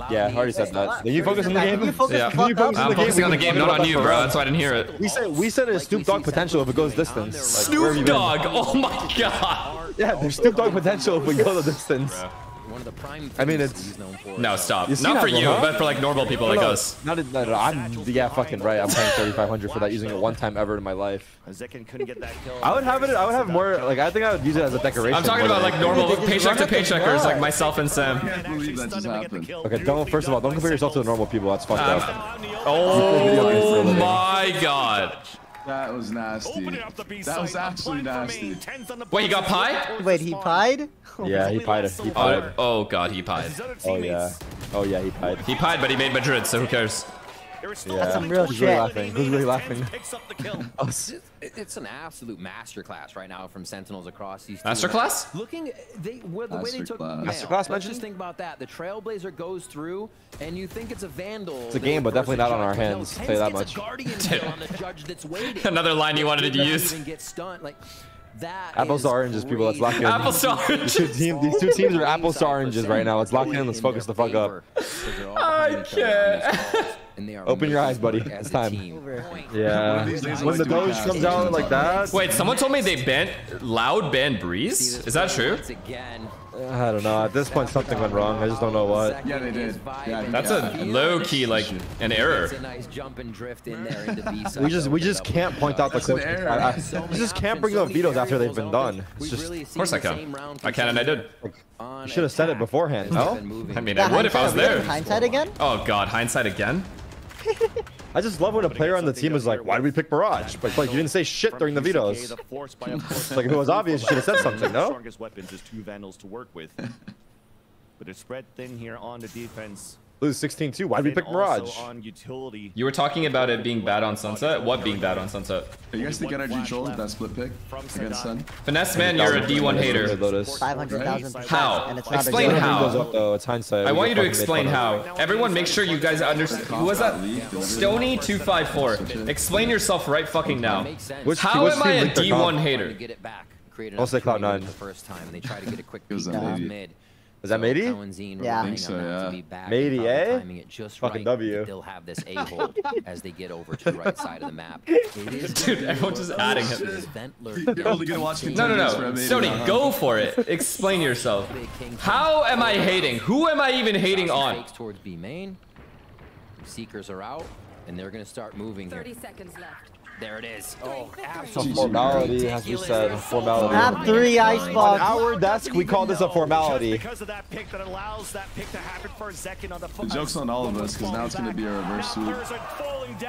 Yeah, I already said that. Did you focus on the game? Yeah. the fuck You focus up? on I'm focusing on the game, not on you, bro. That's why I didn't hear it. We said we said it's Snoop Dogg potential if it goes distance. Oh like, where have you Snoop? Dogg! Oh my god! Yeah, there's Snoop Dogg potential if we go the distance. One of the prime I mean, it's- he's known for. No, stop. Not that for you, huh? but for like normal people like No, us. Not, no, no, I'm yeah, fucking right. I'm paying 3,500 for that, using it one time ever in my life. Zekken couldn't get that kill. I would have it. I would have more. Like I think I would use it as a decoration. I'm talking about like normal paycheck to run it to paycheckers like myself and Sam. can't believe that just. Okay, don't. First of all, don't compare yourself to the normal people. That's fucked Um, up. Oh my god. That was nasty. That was actually nasty. Wait, he got pie? Wait, he pied? [laughs] Yeah, he pied. He Oh, oh god, he pied. Oh yeah. Oh yeah, he pied. He pied, but he made Madrid, so who cares? Yeah. some real Who's really shit. laughing? Who's really laughing? Picks up the kill. Us. [laughs] Oh, it- It's an absolute masterclass right now from Sentinels across these. two. Masterclass? Looking, they where the way they took Masterclass. Mail, Masterclass Let's mentioned? just think about that. The Trailblazer goes through, and you think it's a Vandal. It's a game, but definitely not on our hands, but tell you that much. gets a Guardian kill on the [laughs] judge that's waiting. Another line you wanted to use. Even get stunned. Like that. Apples to oranges, people. Let's lock crazy. in. Apples to These two, oranges. these two teams are apples to oranges right now. Let's lock in. Let's focus the fuck up. I can't. Open your eyes, buddy. It's time. Yeah. When the like, Doge comes cast. out like that, Wait, someone told me they banned loud banned Breeze? Is that true? Uh, I don't know. At this point, something went wrong. I just don't know what. Yeah, they did. Yeah, That's a low key like an error. It's a nice jump and drift in there into B [laughs] side. We just we just can't point out the That's an coach. error. I, I, [laughs] we just can't bring up vetoes after they've been done. It's just Of course I can. I can and I did. you should have said it beforehand. No, I mean, I would if I was there. Hindsight again? Oh god, hindsight again? I just love when a player on the team is like, "Why did we pick Barrage?" But like, you didn't say shit during the vetoes. [laughs] Like if it was obvious, you should have said something. No. Strongest weapons is two Vandals to work with. [laughs] but it's spread thin here on the defense. Lose 16-2. Why'd we pick Mirage? on utility. You were talking uh, about it being bad on Sunset. What being bad on Sunset? Hey, you guys think One energy flash troll left that split pick from against Sun? Finesse man, you're a D1 hater. 500,000. How? And it's not Explain how. Though. It's hindsight. I want you to explain how. Everyone, make sure you guys understand. Who was that? Stony two five four. Explain yourself right fucking now. Makes sense. Which- How am I team a leaked their D1 comp? Trying to hater? get it back. I'll say Cloud9. The first time, and they try to get a quick It was peek a off maybe. mid. Is that So Matey? Zine Yeah. I think so, on that to be back Matey, eh? timing it just Fucking right, W. They'll have this a-hole [laughs] as they get over to the right side of the map. [laughs] Dude, everyone's just adding him. You're only gonna watch No, no, no. M80 Stony, now, huh? go for it. Explain yourself. How am I hating? Who am I even hating on? Fakes towards B main. Seekers are out, and they're gonna start moving here. 30 seconds left. There it is. Oh, It's a absolutely. formality, as we said. Formality. Map three On icebox. our desk, we call this a formality. Because of that pick that allows that pick to happen for a second on the The joke's on all of us, because now it's gonna be a reverse sweep.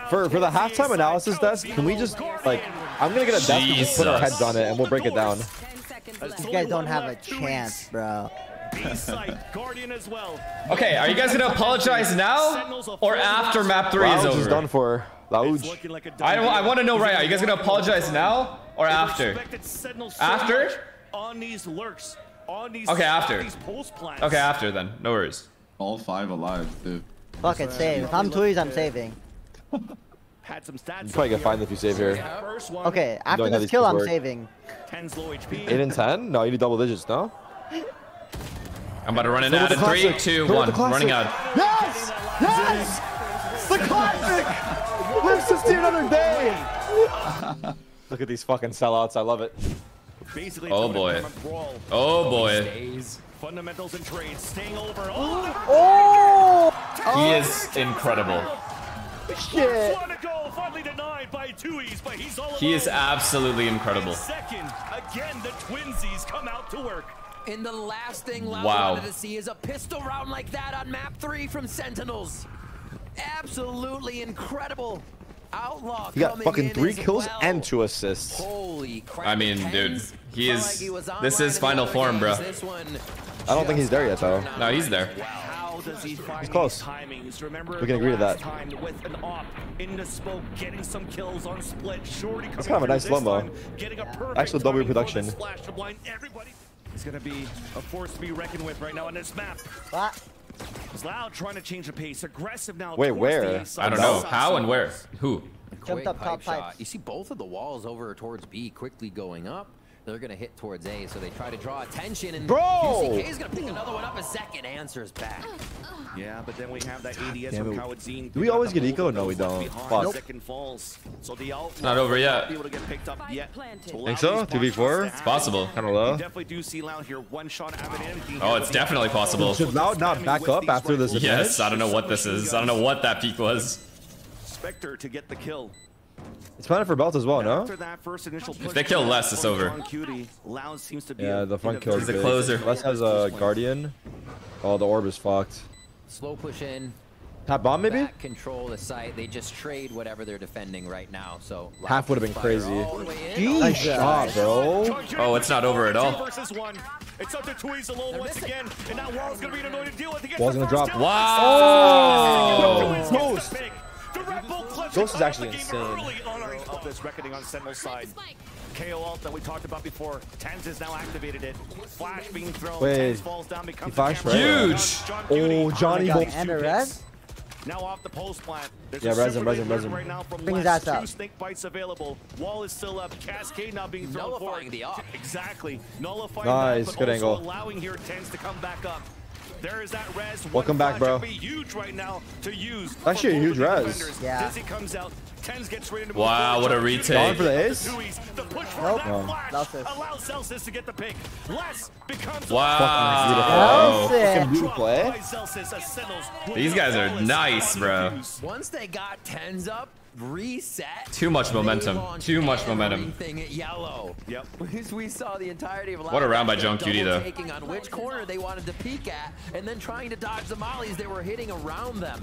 For for the halftime analysis desk, can we just like? I'm gonna get a desk and just put our heads on it, and we'll break it down. 10 seconds left. You guys don't have a chance, bro. Guardian as well. Okay, are you guys gonna apologize now or after map three is Louds is done for. It's Louds. looking like a I, done I want to know right now. You guys gonna apologize now or after? Respected Sentinel so After? On these lurks. On these Okay, after. These post. Okay, after then. No worries. All five alive, dude. Fuck it, save. If I'm tuyz, I'm saving. [laughs] Had some stats. You probably get fined if you save here. Okay, after this kill, I'm work. saving. 10's low HP. Eight and ten? No, you need double digits. No. I'm about to run an Throw ad in three, two, one. Running ad. Yes! Yes! The classic! Lives to see another day! [laughs] Look at these fucking sellouts. I love it. Basically, Oh, boy. gonna become a brawl. Oh boy. Fundamentals and trades staying over. Oh, Oh! He is incredible. Shit! one to go. Finally denied by tuyz, but he's all He is absolutely incredible. Second, again, the twinsies come out to work. And the last thing Loud Wow. wanted to see is a pistol round like that on map three from Sentinels. Absolutely incredible. Outlaw He got fucking three kills well. and two assists. Holy crap. I mean, dude, he is- like he was this is final form, bro. I don't think he's there yet, though. No, he's there. How does he find He's close. these timings? Remember We can agree to that. time with an op into smoke, getting some kills on split. Shorty That's kind of a nice through this slow-mo. time, Getting a perfect Actual double timing for the reproduction. splash to blind everybody. It's gonna be a force to be reckoned with right now on this map. What? It's loud trying to change the pace, aggressive now. Wait, where? the A side. I don't know. How and where? Who? Quick up top pipe shot. You see both of the walls over towards B quickly going up. They're gonna hit towards A, so they try to draw attention. And Bro! UCK is gonna pick another one up. A second answers back. Yeah, but then we have that ADS Damn from it. cauanzin. Do we always get eco? No, we don't. Fuck. Second falls. So the out not over yet. Be able to get picked up yet. planted. To allow Think so? 2v4? It's possible. Kinda low. Definitely do see Loud here one shot. Oh, it's definitely possible. Should Loud not back up after this Yes, I don't know what this is. I don't know what that peak was. Spectre to get the kill. It's planning for belt as well, no? After that first initial push they kill Less, it's over. Cutie, seems to be Yeah, the front in kill is the closer. Less has a guardian. Oh, the orb is fucked. Slow push in. Tap bomb maybe? Back control the site. They just trade whatever they're defending right now. So Half would've been crazy. all the way. Nice shot, bro. Oh, it's not over at all. Two versus one. It's up to tuyz alone once again, and now Wall's gonna be annoyed to deal with. He Wall's gonna first drop. kill. Wow! Ghost gets the pick. The Red Bull clutch Ghost is actually out of the insane. game early on our- of this reckoning on Sentinel's side. KO ult that we talked about before. TenZ has now activated it. Flash being thrown. Wait. TenZ falls down, becomes He flashed the camera. right? John- John Oh, Johnny Two Bo- And a res? Now off the post plant. There's Yeah, a res him, super res him, res. Right now from Bring his Less. ass Two up. snake bites available. Wall is still up. Cascade now being thrown Nullifying forward. the op. Exactly. Nullifying Nice, that, but good angle. allowing here TenZ to come back up. There is that res. Welcome back, bro. would Be huge right now to use. Actually, a huge res. defenders. Yeah. Dizzy comes out. TenZ gets right into Wow, what a retake. Gone for the ace? The push for Nope. that No. flash zellsis. allows zellsis to get the pick. Less becomes Wow. zellsis. Fucking beautiful, eh? by zellsis as These guys are nice, bro. Once they got TenZ up, reset. Too much momentum. Too much momentum. Yellow. Yep. We- [laughs] We saw the entirety of What a round by Loud johnqt, though. Taking on which corner they wanted to peek at, and then trying to dodge the mollies that were hitting around them.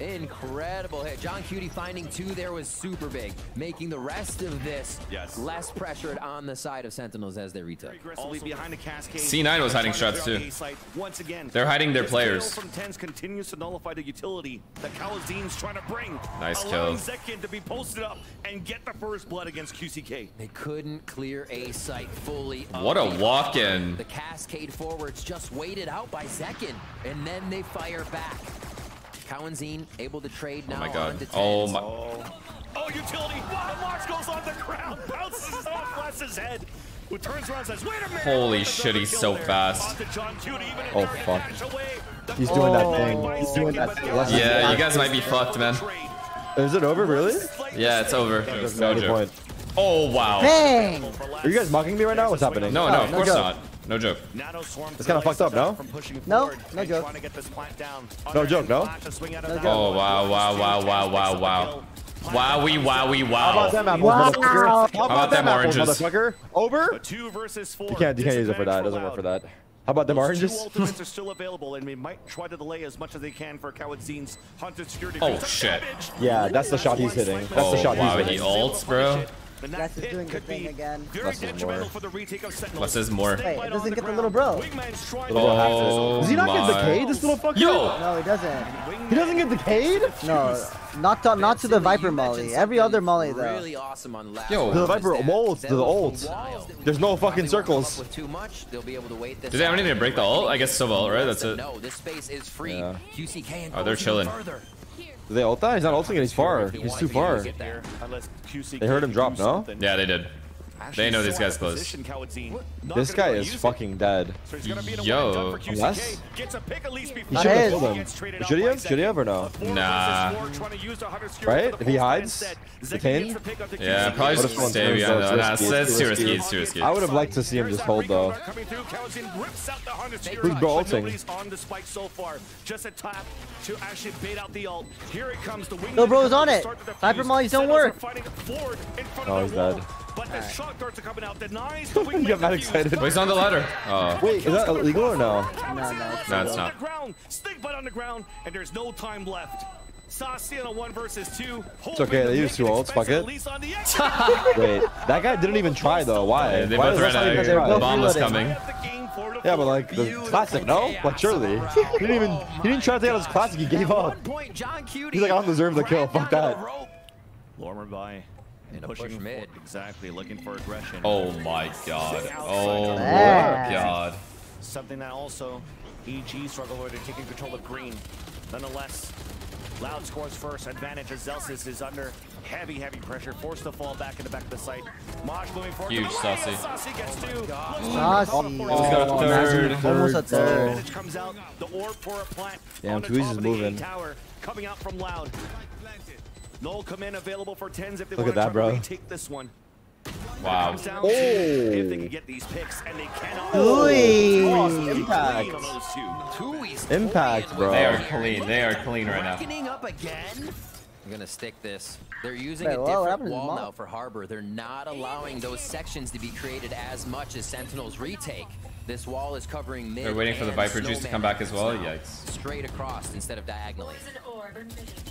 Incredible hit. johnqt finding two there was super big, making the rest of this Yes. less pressured on the side of Sentinels as they retook. Aggressively behind the cascade. C9 was hiding Trying to strats get too. on the side Once again, They're hiding their players. from TenZ continues to nullify the utility that cauanzin's trying to bring. Nice kill. Zekken to be posted up and get the first blood against QCK. They couldn't clear A site fully. What a walk-in. The cascade forwards just waited out by Zekken, and then they fire back. Cowanzine able to trade now Oh my god. on to Oh my. Oh, oh utility! Wow, March goes on the ground, bounces off Less's head. Who turns around and says, wait a minute! Holy shit, he's so there. fast. johnqt, even Oh, fuck. dash away. The He's doing that oh, thing. He's doing that thing. the Let's- other Yeah, you guys might be fucked, man. Is it over, really? Yeah, it's over. There's No no joke. point. Oh wow. Bang! Are you guys mocking me right now? What's happening? No, no, Oh, of no course not. No joke. It's kinda fucked up, no? No, no joke. to get this plant down. No joke, no? Flash, a swing out of No joke. Oh wow, wow, wow, wow, wow, wow. Wowie, wowie, How about them wow. apples, Wow. motherfucker? How about, about them them apples, motherfucker? Over? Two versus four. You can't, you can't use it for that. It doesn't work for that. How about them Those oranges? Two ultimates are still available, and we might try to delay as much as they can for cauanzin's hunted security. Oh, shit. damage. Yeah, that's the shot he's hitting. That's the Oh, shot wow, he's he hitting. ults, bro. And that Gus is pit doing the could thing be again. Very Less detrimental more. for the retake of Sentinels. Less is more. Stay Wait, it doesn't get the little bro. Wingman's trying Oh Does he not get my. decayed, this little fucker? Yo! No, he doesn't. He doesn't get the decayed? No, not to, not to the Viper Molly. Every other Molly though. Really awesome on last Yo. To the Viper is to the Sentinels ults. There's no fucking Probably won't come circles. too much. They'll be able to wait this Do they have anything to break the ult? I guess Silva ult, right? That's it. No, this space is free. Yeah. QCK and Oh, they're chilling. further. Do they ult that? He's not ulting it, he's far. He's too to be able far. to get there. Unless QC They heard him drop, no? Yeah, they did. Actually, They know these guys close. position, cauanzin. Not This guy is fucking dead. So he's gonna be in a Yo. one and done for QCK. Unless- a pick at He should have killed him. gets traded out Should he have? Should he have or no? Nah. versus four, trying to use the hunter security Right? If he hides, stand. the Zekken cane? gets the pick up to Yeah, probably just if one stay behind though. Nah, it's it's too too risky. risky. It's too risky. I would have liked to see him just hold though. dart coming through. cauanzin rips out the hunter Fake security, Who's but bolting? nobody's on the spike so far. Just a tap to actually bait out the ult. Here it comes. The No, bro's to on it. start the mollies don't work. fighting forward in front Oh, of he's their dead. But the shock darts are coming out. Denies the You wingman got mad excited. But he's on the ladder. [laughs] Oh. Wait, is that illegal or no? No, no. it's No, it's not. the ground. Snake bite on the ground, and there's no time left. Sacy on a one versus two. It's okay, they use two ults, fuck it. it. [laughs] Wait, that guy didn't even try though. Why? They Why both ran out. guy They're Bomb was coming. Yeah, but like the classic, no? Like surely. [laughs] He didn't even he didn't try to take out his classic, he gave up. One point, johnqt. He's like, I don't deserve the kill, fuck that. onto the rope. Lormer by. And a pushing push mid. Exactly, looking for aggression. Oh my god. Oh my god. Something that also EG struggled with in taking control of green. Nonetheless, Loud scores first. Advantage as zellsis is under heavy, heavy pressure. Forced to fall back in the back of the site. Mosh moving forward. Huge Sacy. Sacy gets two. Oh Sacy. He's got a Oh, third. Almost a third. Advantage comes out. The orb for a plant. Damn, on tuyz is moving. Tower coming out from Loud. Null come in available for TenZ if they Look want at that, try bro. to retake this one. Wow. Comes Oh. if they can get these picks, and they cannot. Ooh. Oh, Impact. clean on those two. Impact, bro. They are clean. They are clean right now. Up again. I'm gonna stick this. They're using Wait, a what- what different wall now for Harbor. They're not allowing those sections to be created as much as Sentinel's retake. This wall is covering mid. They're waiting for the Viper juice to come back as well? Yikes. Straight across instead of diagonally.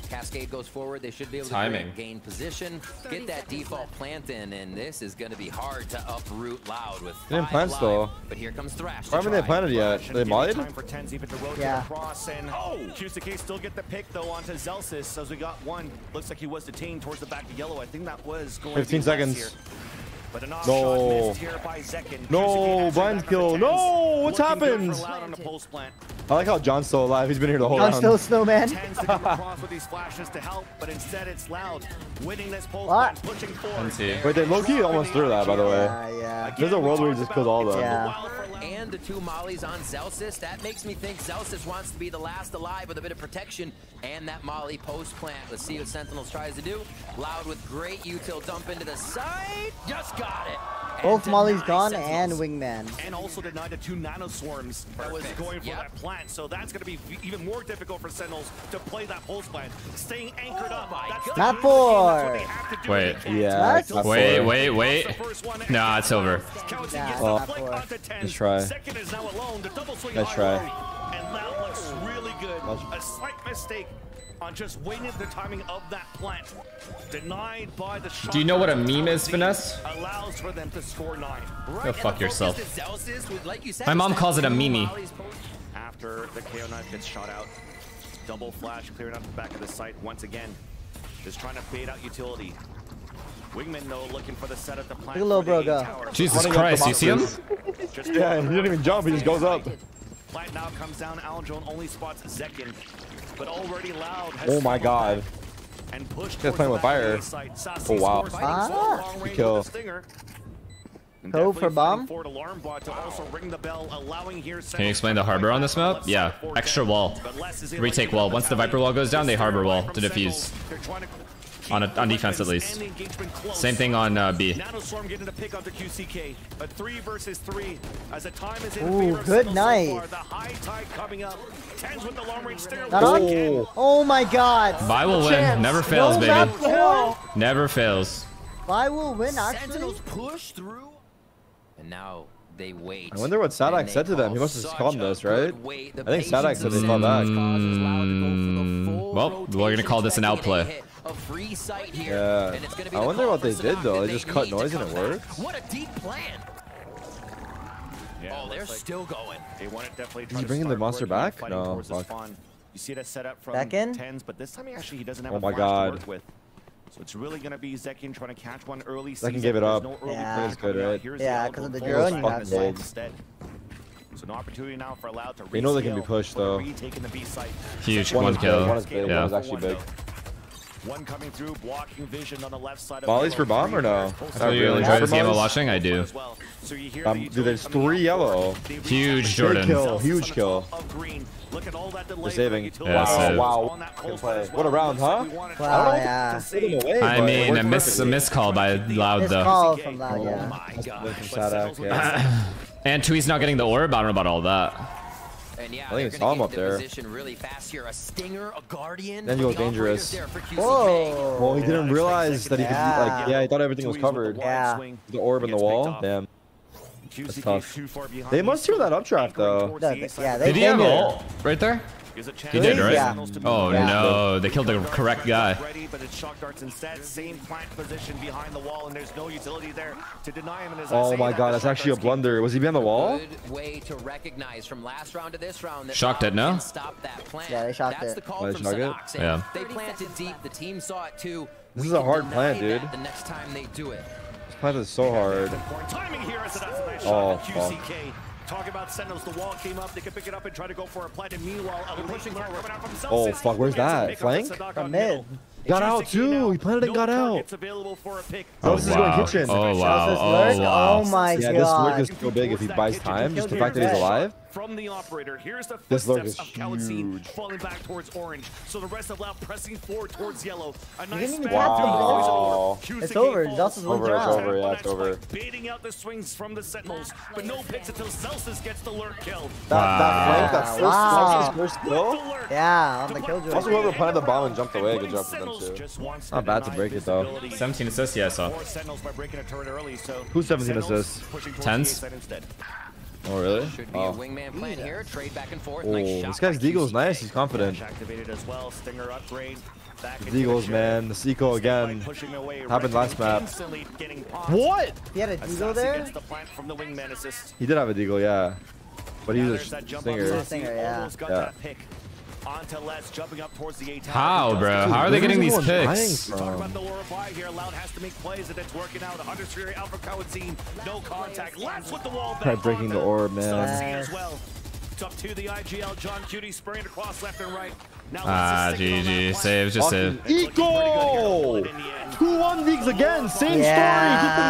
Cascade goes forward. They should be able to Timing. gain- gain position, get that default plant in, and this is going to be hard to uproot Loud with They didn't five plant alive. still. But here comes Thrash. Why to haven't they try. planted yet? They and giving modded? For TenZ even to rotate Yeah. across and oh, QCK still get the pick though onto zellsis as we got one. Looks like he was detained towards the back of yellow. I think that was going 15 to be less seconds. Here. But a knock No. shot here by Zekken. No, QCK has it blind's back on the kill. No, what's Looking happened? for Loud on the post plant. I like how John's still alive. He's been here the whole I'm round. still snowman. TenZ to come with these flashes to help, but instead it's Loud winning this post What? plant, pushing forward. see. Wait, they low-key almost threw that, by the way. Yeah, yeah. There's a world where he just kills all of them. Yeah. And the two mollies on zellsis. That makes me think zellsis wants to be the last alive with a bit of protection and that molly post plant. Let's see what Sentinels tries to do. Loud with great util dump into the side. Just got it. And Both Molly's denies gone and Wingman. and also denied the two nano swarms that was going for Yep. that plant. So that's going to be even more difficult for Sentinels to play that pulse plant. Staying anchored Oh up. my That's God. Not game of the game. That's four. they have to do Wait. if they can't. Yeah, What? not Wait, wait, wait. The first one, Nah, it's over. Counts Nah, against well, the flick not onto 10. Let's try. Second is now alone. The double swing Let's try. And that looks really good. A slight mistake on just waiting the timing of that plant. Denied by the shot. Do you know what a meme is, Finesse? Allows for them to score nine. Go fuck yourself. Like you said, My mom calls it a meme. After the KO knife gets shot out. Double flash clearing up the back of the site once again. Just trying to bait out utility. Wingman though looking for the set at the plant. Look at Lil for Bro go. Jesus Running up the Christ, you see him? Just [laughs] Yeah, he didn't even jump. He just goes up. Plant now comes down. Alan only spots Zekken, but already loud. Has Oh my God. back And pushed Guy's towards playing with fire. the site. Sacy Oh, wow. Ah. from long range with kill. a stinger. And Go for bomb. fighting forward alarm bot to also ring the bell, allowing here Can you explain the harbor on this map? Yeah, extra wall. Retake wall. Once the Viper wall goes down, they harbor wall to defuse. On a- on defense at least. Same thing on uh, B. Nanoswarm getting a pick onto QCK. A three versus three as the time is in Ooh, good night. far. The high tide coming up. TenZ with the long range stinger. Not on? Oh my god. Vi will win. Never fails, no baby. Never fails. Vi will win actually. Sentinels push through, and now they wait. I wonder what Saadhak said to them. He must have such calmed us, right? wait. I think Saadhak said they fought back. Sentinels causes Loud to go for the Mm, full well, we're gonna call this an outplay. a free sight here, Yeah. and it's gonna be I wonder what they did, though. that They just cut noise and it worked? What a deep plan! Yeah, Oh, they're like still going. They want to definitely he try to bringing the start monster working on back? No, fuck. You see that set up from Back in? TenZ, but this time he actually he doesn't have Oh a my God. to work with. So it's really gonna be Zekken trying to catch one early. Zekken gave it up. No Yeah. flash That's good, right? Here's Yeah, the 'cause of the full drone you have his instead. So an opportunity now for Loud to They know they can be pushed, though. retake the B site. Huge. One One kill. One is big. Yeah. One is actually big. One coming through, blocking vision on the left side of Mollies yellow. for bomb or no? Three So you really. enjoy this game while watching? I do. as well. So you hear Um, dude, there's three yellow. forward. They reach Huge, Jordan. kill, huge on the kill. Top of green. Look at all that delay They're saving. utility. Yeah, Wow, save. wow. On that play. What a round, huh? we Wow, I don't know yeah. if they put him away, I mean, a worked miss a perfectly. miss call by Loud This though. call from Loud, Oh my That's gosh. good from But Settles yeah. [laughs] And tuyz not getting the orb. I don't know about all that. And yeah, I think it's gonna Tom get up into there. Really fast here. A stinger, a guardian. Then you go dangerous. there for Whoa. Well, he didn't realize that he could, Yeah. like, yeah, he thought everything was tuyz with the covered. Yeah. The orb in the wall. Damn. QCK is tough. too far behind. They must hear that updraft, though. No, th- yeah, they- Did he have knew. ult right there? Gives a chance He did, right? Sentinels to Oh Yeah. no, they killed the correct guy. Ready, but it's shock darts instead. Same plant position behind the wall, and there's no utility there to deny him. And as Oh my god, that's actually a blunder. Was he behind the wall? Good way to recognize from last round to this round that Shocked it, no? Stop that plant. Yeah, they shocked That's it. the call Oh, they from shocked it? Yeah. They planted deep. The team saw it too. This We is a hard deny plant, dude. The next time they do it. This plant is so hard. Point timing here as that's a nice Oh, shot at QCK. Talk about Sentinels. The wall came up. They could pick it up and try to go for a plant. And meanwhile, a pushing coming out from Oh, zellsis. fuck, where's Gets a that? pick up Flank? at Saadhak From on mid. middle. Got out QCK too. now, He planted and no got out. targets available for a pick. Oh This is going wow. kitchen. Oh wow. zellsis Oh lurk? wow. Oh my Yeah, this lurk is god. so big if he buys time. Just the fact that he's alive. From the operator, here's the This lurk footsteps is of Calatin huge. falling back towards orange. So the rest of Loud pressing forward towards yellow. A nice didn't even span catch from him. Boys Wow. over. It's over. falls. zellsis wins Over, it's over, yeah, it's over. Baiting out the swings from the Sentinels, but no picks until zellsis gets the lurk kill. That, that flank, that Wow. first, Wow. zellsis first kill. Yeah, on the killjoy. Also, whoever planted the bomb and jumped away, good job for them, too. Not bad to break it, though. 17 assists, yeah, I saw. More Sentinels by breaking a turret early, so Who's 17 assists? pushing towards TenZ? The A side instead. Oh, really? Should be Oh. a wingman plan here. Trade back and forth. Oh, nice this guy's by Deagle's QCK. nice. He's confident. Dash activated as well. Stinger upgrade. Deagles, man. The Seco again. Happened last map. instantly getting popped. What? He had a Deagle there? the plant from the wingman assist. He did have a Deagle, yeah. But he Now was there's a that jump up. stinger. Stinger, yeah. Yeah. That pick. Onto Less, jumping up towards the eight. How, bro? How are they getting these picks? We talk about the lower fly here. Loud has to make plays, and it's working out. 100 Fury Alpha cauanzin, no contact. Lance with the wall. Try back breaking the orb, man. Celsi as well. It's up to the IGL. johnqt spraying across left and right. Now Ah, is sticking on GG. plant. Save, just save. It's looking pretty. Eco! Bullet in the end. Two one leagues again. Same Yeah. story. Get the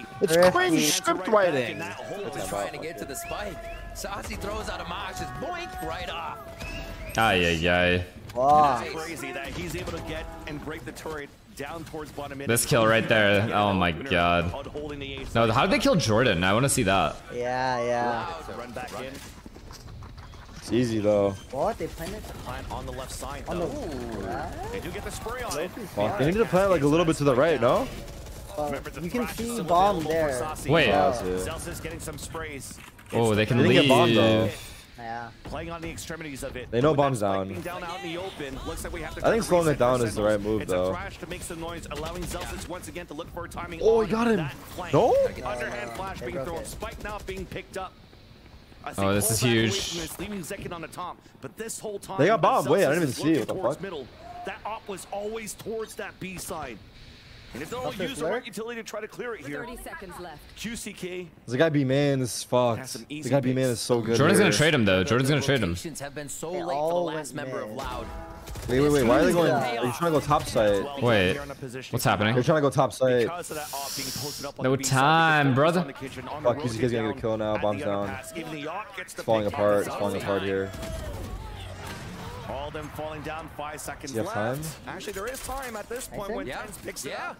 map. It's Thrifty. cringe Hands are script right writing. that hole. Just trying to get to the spike. Sacy throws out a mosh, just boink right off. Ay, ay, ay. Wow. Crazy that he's able to get and break the turret down towards bottom mid. This kill right there. Oh my god. On holding the ace. No, how did they kill Jordan? I want to see that. Yeah, yeah. Run back in. It's easy though. What? They planted Plant on the left side. on the. though. They do get the spray on it. Fuck, they need to plant like a little bit to the right, no? Well, Remember, the you can see bomb available there. Sacy. Wait. Yeah, that's it. zellsis getting some sprays. Oh, they can They didn't leave. though. Yeah. Playing on the extremities of it. They know With bombs down. down out in the open. Looks like we have to I think slowing it down is the right move, it's though. a thrash to make some noise, allowing zellsis once again to look for a timing. Oh, he got him. No? Underhand flash being thrown. Spike now being picked up. Oh, this is pull back away huge. this, leaving Zekken on the top. But this whole time, They got bombed. Wait, I didn't even see it. What the fuck? Middle. That op was always towards that B side. And if they don't Up there, use the right utility to try to clear it here, 30 seconds left. QCK The guy B man is fucked. Has some The easy guy B man is so good. Jordan's here. gonna trade him though. Jordan's gonna trade him. Rotations have been so late for the last member of. Loud. Wait, wait, wait. Why are they going? Yeah. Are you trying to go top side? Wait, Here on a position what's happening? They're trying to go top side. Because of that op being posted up on No the B side, time, brother. on the kitchen, on the Fuck, road QCK's gonna get a kill now, bombs down. underpass. Even the yacht gets the It's falling apart. It's falling apart here. All them falling down. Five seconds left. time? Actually, there is time at this point think? when Yeah, TenZ picks it up.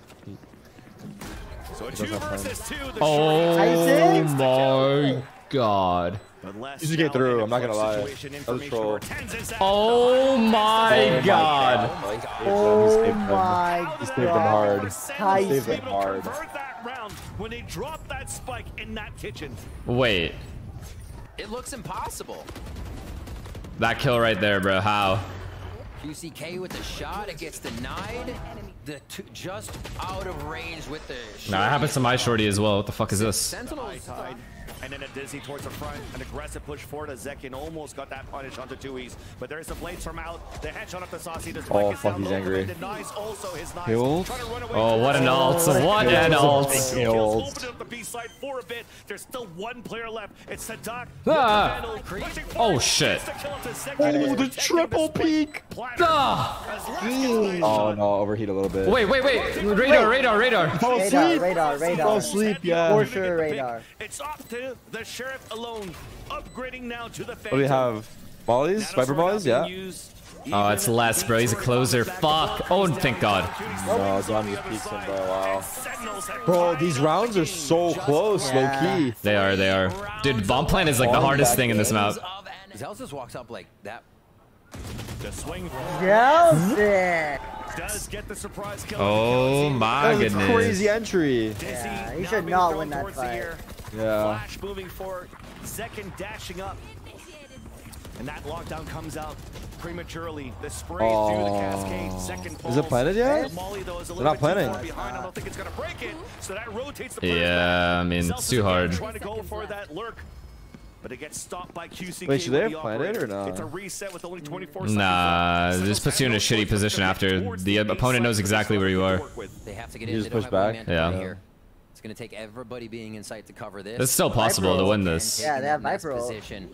So a two have time. versus two. The Oh Tyson? my god. Unless You should get through, in a I'm not gonna lie. That was troll. where TenZ is at Oh my god. Oh He saved them. my He saved them oh hard. god. Saved them hard. Convert that round when they drop that spike in that kitchen. Wait. It looks impossible. That kill right there, bro. How? QCK with the shot, it gets denied. The two, just out of range with the. Nah, that happens to my shorty as well. What the fuck is this? Sentinels. Tied. And then a dizzy towards the front, an aggressive push forward as Zekken almost got that punish onto tuyz. But there's the blades from out, the headshot up the Sacy. The Oh, fuck, down he's low, angry. but it Denies also his knives. Killed? Trying to Oh, what an the- alt. What an alt. Killed. Opened up the B side for a bit. There's still one player left. It's Saadhak. Ah. Oh, shit. Oh, the triple peak. Ah. Oh no, overheat a little bit. Wait, wait, wait. Radar, radar, radar. Fall asleep. radar, radar. Fall asleep, yeah. For sure, radar. It's up to the sheriff alone, upgrading now to the. What do we have? Mollies? Viper mollies? Yeah. Oh, it's less, bro. He's a closer. Fuck. Oh, thank God. No, John peeks him, bro. Wow. Bro, these rounds are so close, low key. They are, they are. Dude, bomb plant is like the hardest thing in this map. zellsis walks up like that. The swing does get the surprise kill. Oh my That was goodness. crazy entry. Dizzy Yeah, he should not win that fight. Air. Yeah. Flash moving forward. Zekken dashing up. And that lockdown comes out prematurely. The spray through the cascade. Second Is it planted yet? The Molly, though, is a They're not bit planning. behind. I don't think it's going to break it. So that rotates the Yeah, I mean, it's too hard. Trying to go for that lurk. But it gets stopped by QCK. Wait, should they have the planted or not? It's a reset with only 24 seconds Nah, left. this puts you in a shitty position after. The opponent knows exactly where you are. They have to get You in. just They push back? man to Yeah. Play Here. It's going to take everybody being in sight to cover this. It's still possible to win this. Yeah, they have Next Viper position.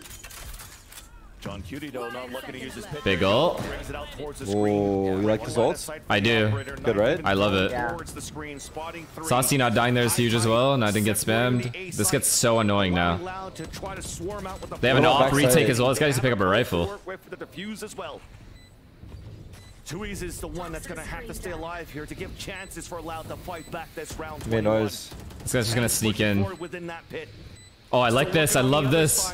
johnqt, though, not looking to use his pit. Big ult. Brings it the Oh, you like this ult? I do. Good, right? I love it. Yeah. Towards the screen, spotting three. Sacy not dying there is huge as well, and I didn't get spammed. This gets so annoying now. Allowed to try to swarm out with the They have an What off retake as well. This guy needs to pick up a rifle. Work with the defuse as well. Tuiz is the one that's going to have to stay alive here to give chances for Loud to fight back this round. Made 21. noise. This guy's just gonna sneak in. forward Within that pit. Oh, I like this. I love this.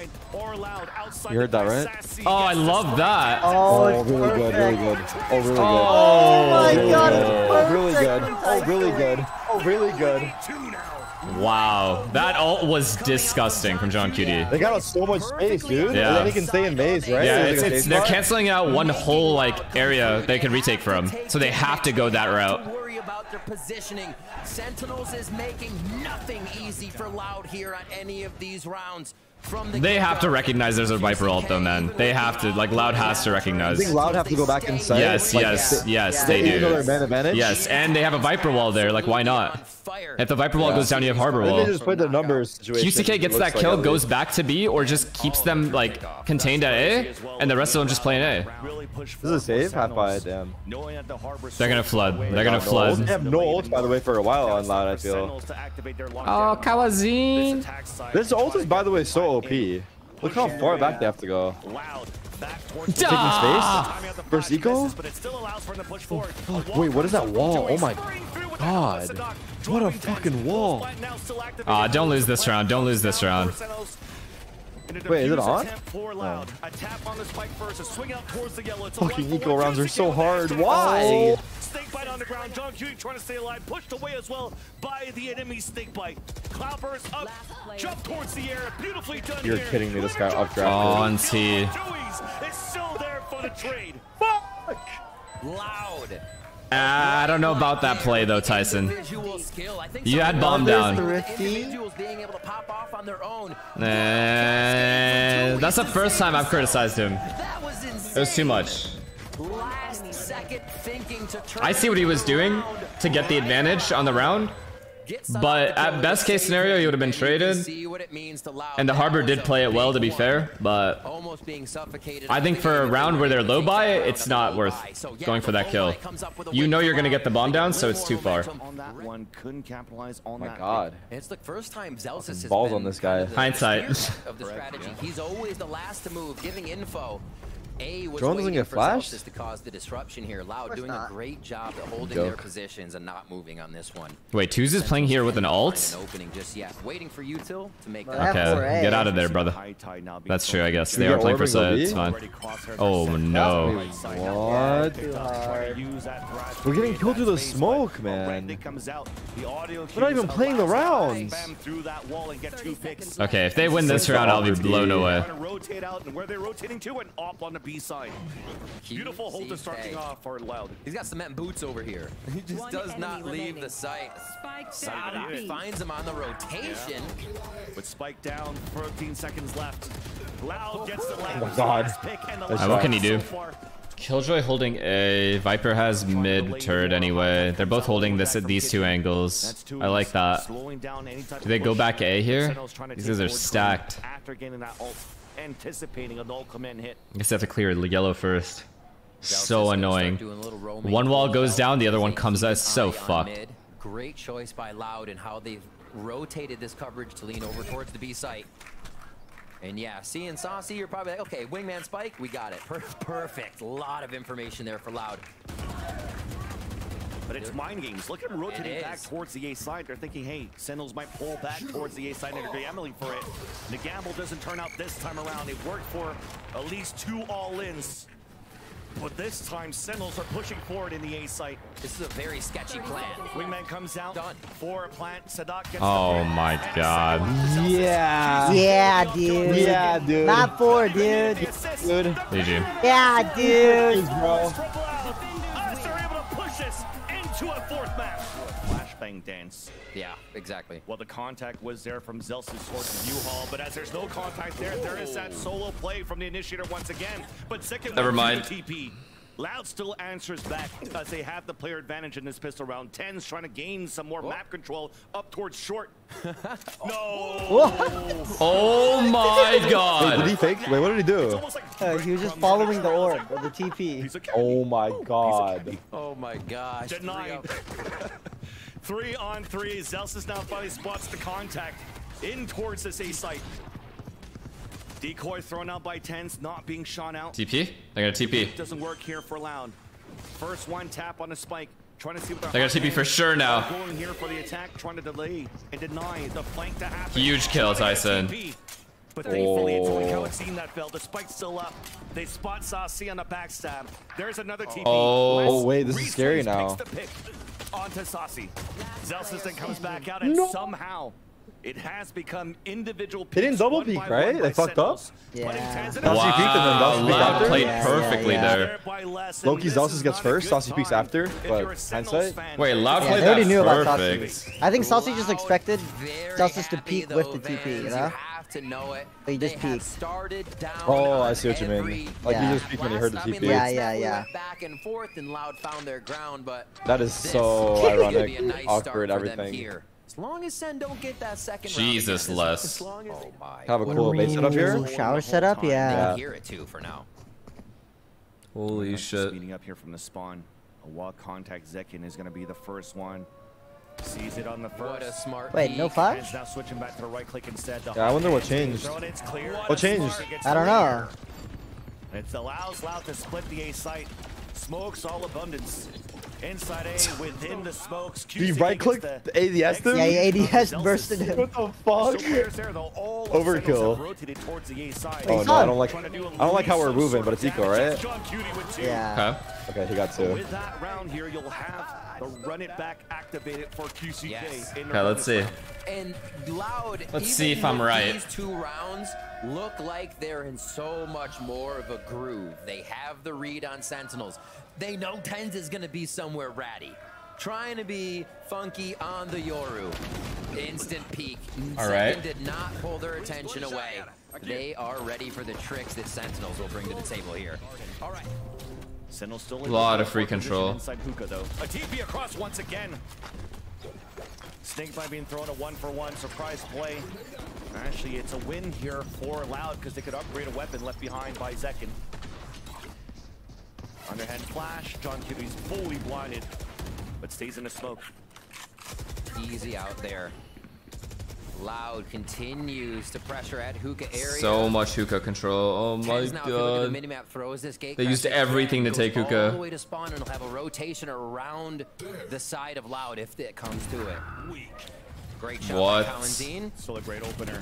You heard that, right? Oh, I love that. Oh, Oh, really good, really good. Oh, really good. Oh, oh my oh, Really god, good. it's Oh, really good. Oh, really good. Oh, really good. Wow. That ult was disgusting from johnqt. They got us so much space, dude. Yeah. And then he can stay in maze, right? Yeah, it's, it's they're canceling out one whole like area they can retake from, so they have to go that route. Don't worry about their positioning. Sentinels is making nothing easy for Loud here on any of these rounds. They have to recognize there's a Viper ult though, man. They have to, like Loud has to recognize. I think Loud have to go back inside. Yes, Like, yes, stay- yes, they they're do. advantage. Yes, and they have a Viper wall there. Like, why not? If the Viper wall Yeah. goes down, you have Harbor wall. they just put the numbers situation. QCK gets that kill, at goes back to B, or just keeps them like contained at A, and the rest of them just play playing A. This is a save? Half by, damn. They're gonna flood. They're gonna flood. no ult. They have no ult, by the way, for a while on Loud, I feel. Oh, cauanzin. This ult is, by the way, so OP. Look how far back they have to go. Ah! space? First eco? Wait, what is that wall? Oh my god. What a fucking wall. Ah, don't lose this round. Don't lose this round. Wait, is it on? Oh. Fucking eco rounds are so hard. Why? Snake bite on the ground. johnqt trying to stay alive. Pushed away as well by the enemy snake bite. Cloudburst up, jump towards the air, beautifully done You're here. kidding me, this guy updrafted. On T. Dewey's is still there for the trade. Loud. Ah, I don't know about that play though, Tyson. Visual skill. I think You had bomb down. Thrifty. Individuals being able to pop off on their own. Eh, that's the first time I've criticized him. That was insane. It was too much. Last second thinking to turn I see what he was doing to get the advantage on the round, Get some but at best case scenario, you would have been traded. See what it means to Loud. And the Harbor did play it well, to be fair, but Almost being suffocated. I think for a round where they're low by, it's not worth going for that kill. You know you're gonna get the bomb down, so it's too far. One, couldn't capitalize on Oh my god. It's the first time zellsis has balls on this guy. Hindsight. of the strategy. He's always the last to move, giving info. A was Drone doesn't get flashed? zellsis to cause the disruption here. Loud doing not. a great job at holding Joke. their positions and not moving on this one. wait, Twos is playing here with an alt? An opening just yet. Waiting for Util to make Well, that. that- Okay, get out of there, brother. High tide now being That's true, I guess. They we are playing for Orban go oh, side, B? it's fine. Oh, no. What? Picked up, trying to use that thrash We're getting to killed through the smoke, man. Randy comes out. The audio We're not even playing the rounds. Bam through that wall and get two picks. Okay, if they win this round, I'll be blown away. Trying to rotate out and where they're rotating to and up on the B side. Beautiful hold to starting off for Loud. He's got cement boots over here. [laughs] He just One does enemy not leave remaining. the site. Spike Sada down B. finds him on the rotation. With Spike down, 14 seconds left. Loud oh, gets the oh last Oh my God. pick and the Nice last what can he do? far. Killjoy holding A. Viper has mid turret anyway. They're both holding this at these two angles. I like that. Slowing down any type Do they go back A here? Sentinel's trying to These take guys are stacked. After getting that ult, anticipating an ult come hit. I guess they have to clear the yellow first. So annoying. doing a little roaming. One wall goes down, the other one comes out. So fucked. Great choice by Loud and how they've rotated this coverage to lean over towards the B site. And yeah, seeing Sacy, you're probably like, okay, wingman spike, we got it. Per perfect. A lot of information there for Loud. But it's mind games. Look at him rotating back towards the A side. They're thinking, hey, Sentinels might pull back towards the A side and they're gambling for it. The gamble doesn't turn out this time around. It worked for at least two all-ins. But this time, Sentinels are pushing forward in the A site. This is a very sketchy plan. Wingman comes out Done. for a plant. Saadhak gets Oh my god. Yeah. Yeah, dude. Yeah, dude. Not four, The dude. assist. Dude. The GG. Yeah, dude. bro. Flashbang dance. Yeah, exactly. Well, the contact was there from zellsis towards the U-Haul, but as there's no contact there, there is that solo play from the initiator once again. But second Never mind. TP. Loud still answers back as they have the player advantage in this pistol round. TenZ's trying to gain some more map control up towards short. [laughs] no! Oh my Wait, did he fake? Wait, what did he do? like Uh, he was just following the on orb trail. of the TP. Oh my god. Oh my gosh. Denied. [laughs] Three on three. zellsis now finally spots the contact in towards this A site. Decoy thrown out by TenZ, not being shot out. TP? They got a TP. Doesn't work here for Loud. First one tap on the spike. Trying to see what They got a TP for sure now. Going here for the attack, trying to delay and deny the flank to happen. Huge kill, Trying to get Tyson. TP. But thankfully, oh. it's only Oh. cauanzin that fell. The spike's still up. They spot Sacy on the backstab. There's another TP. Oh. Less Oh, wait, this is Reese scary Reese now. Picks the pick onto Sacy. zellsis then comes back out, and No. somehow it has become individual They didn't picks, double one peek, right? They fucked up? Sentinels. Yeah. Putting TenZ in a Sacy peeked and then Wow, Dawson peeked Loud played Yeah, perfectly yeah, yeah. there. by Less, and Loki this zellsis is gets first, good Sacy peeks after, but you're a Sentinels hindsight? Wait, Loud Yeah, played they already that knew about. Sacy. I think Sacy just expected very zellsis to happy peek with the TP, you know? You have to know it. He just They peeked. started down Oh, I see what you mean. Like, he he just just peeked when he heard the last- I mean, TP. Yeah, last yeah, we yeah. Back and forth, and Loud found their ground, but That is so [laughs] ironic, nice awkward, everything. here. As long as Sen don't get that second Jesus, round again, Less. as long as oh my. Have a cool base setup here. Shower setup, I yeah. Yeah. hear it too for now. Holy shit. Speeding up here from the spawn. A wall contact Zekken is going to be the first one. Sees it on the What a smart Wait, no And flash? now switching back to the right click instead. The Yeah, I wonder what changed. clear. What changed? I don't know. It allows Loud to split the A site. Smokes all abundance. Inside A, within the smokes. Did he right click the ADS exit. dude? Yeah, he ADS bursted him. What the fuck? players there, though. All of Overkill. Sentinels have rotated towards the A side. Oh no, I don't like. Trying to do a I don't like how we're moving, but it's eco, right? johnqt with two. Yeah. Okay. Okay, he got two. With that round here, you'll have The run it back activated for QCK. Yes. in Okay, let's see. And Loud, Let's see if I'm right. These two rounds look like they're in so much more of a groove. They have the read on Sentinels. They know TenZ is going to be somewhere ratty. Trying to be funky on the Yoru. Instant peek. All Second right. did not pull their attention away. They are ready for the tricks that Sentinels will bring to the table here. All right. Sentinel still in Lot of free control. Inside Hookah though. A TP across once again. Snakebite being thrown a one for one surprise play. Actually, it's a win here for Loud because they could upgrade a weapon left behind by Zekken. Underhand flash. johnqt's fully blinded, but stays in the smoke. Easy out there. Loud continues to pressure at hookah area. So much hookah control. Oh my TenZ now, if you look at the god. throws this gate They used everything to goes take all hookah. the way to spawn, and it'll have a rotation around the side of Loud if it comes to it. Great shot What? by cauanzin. Still a great opener.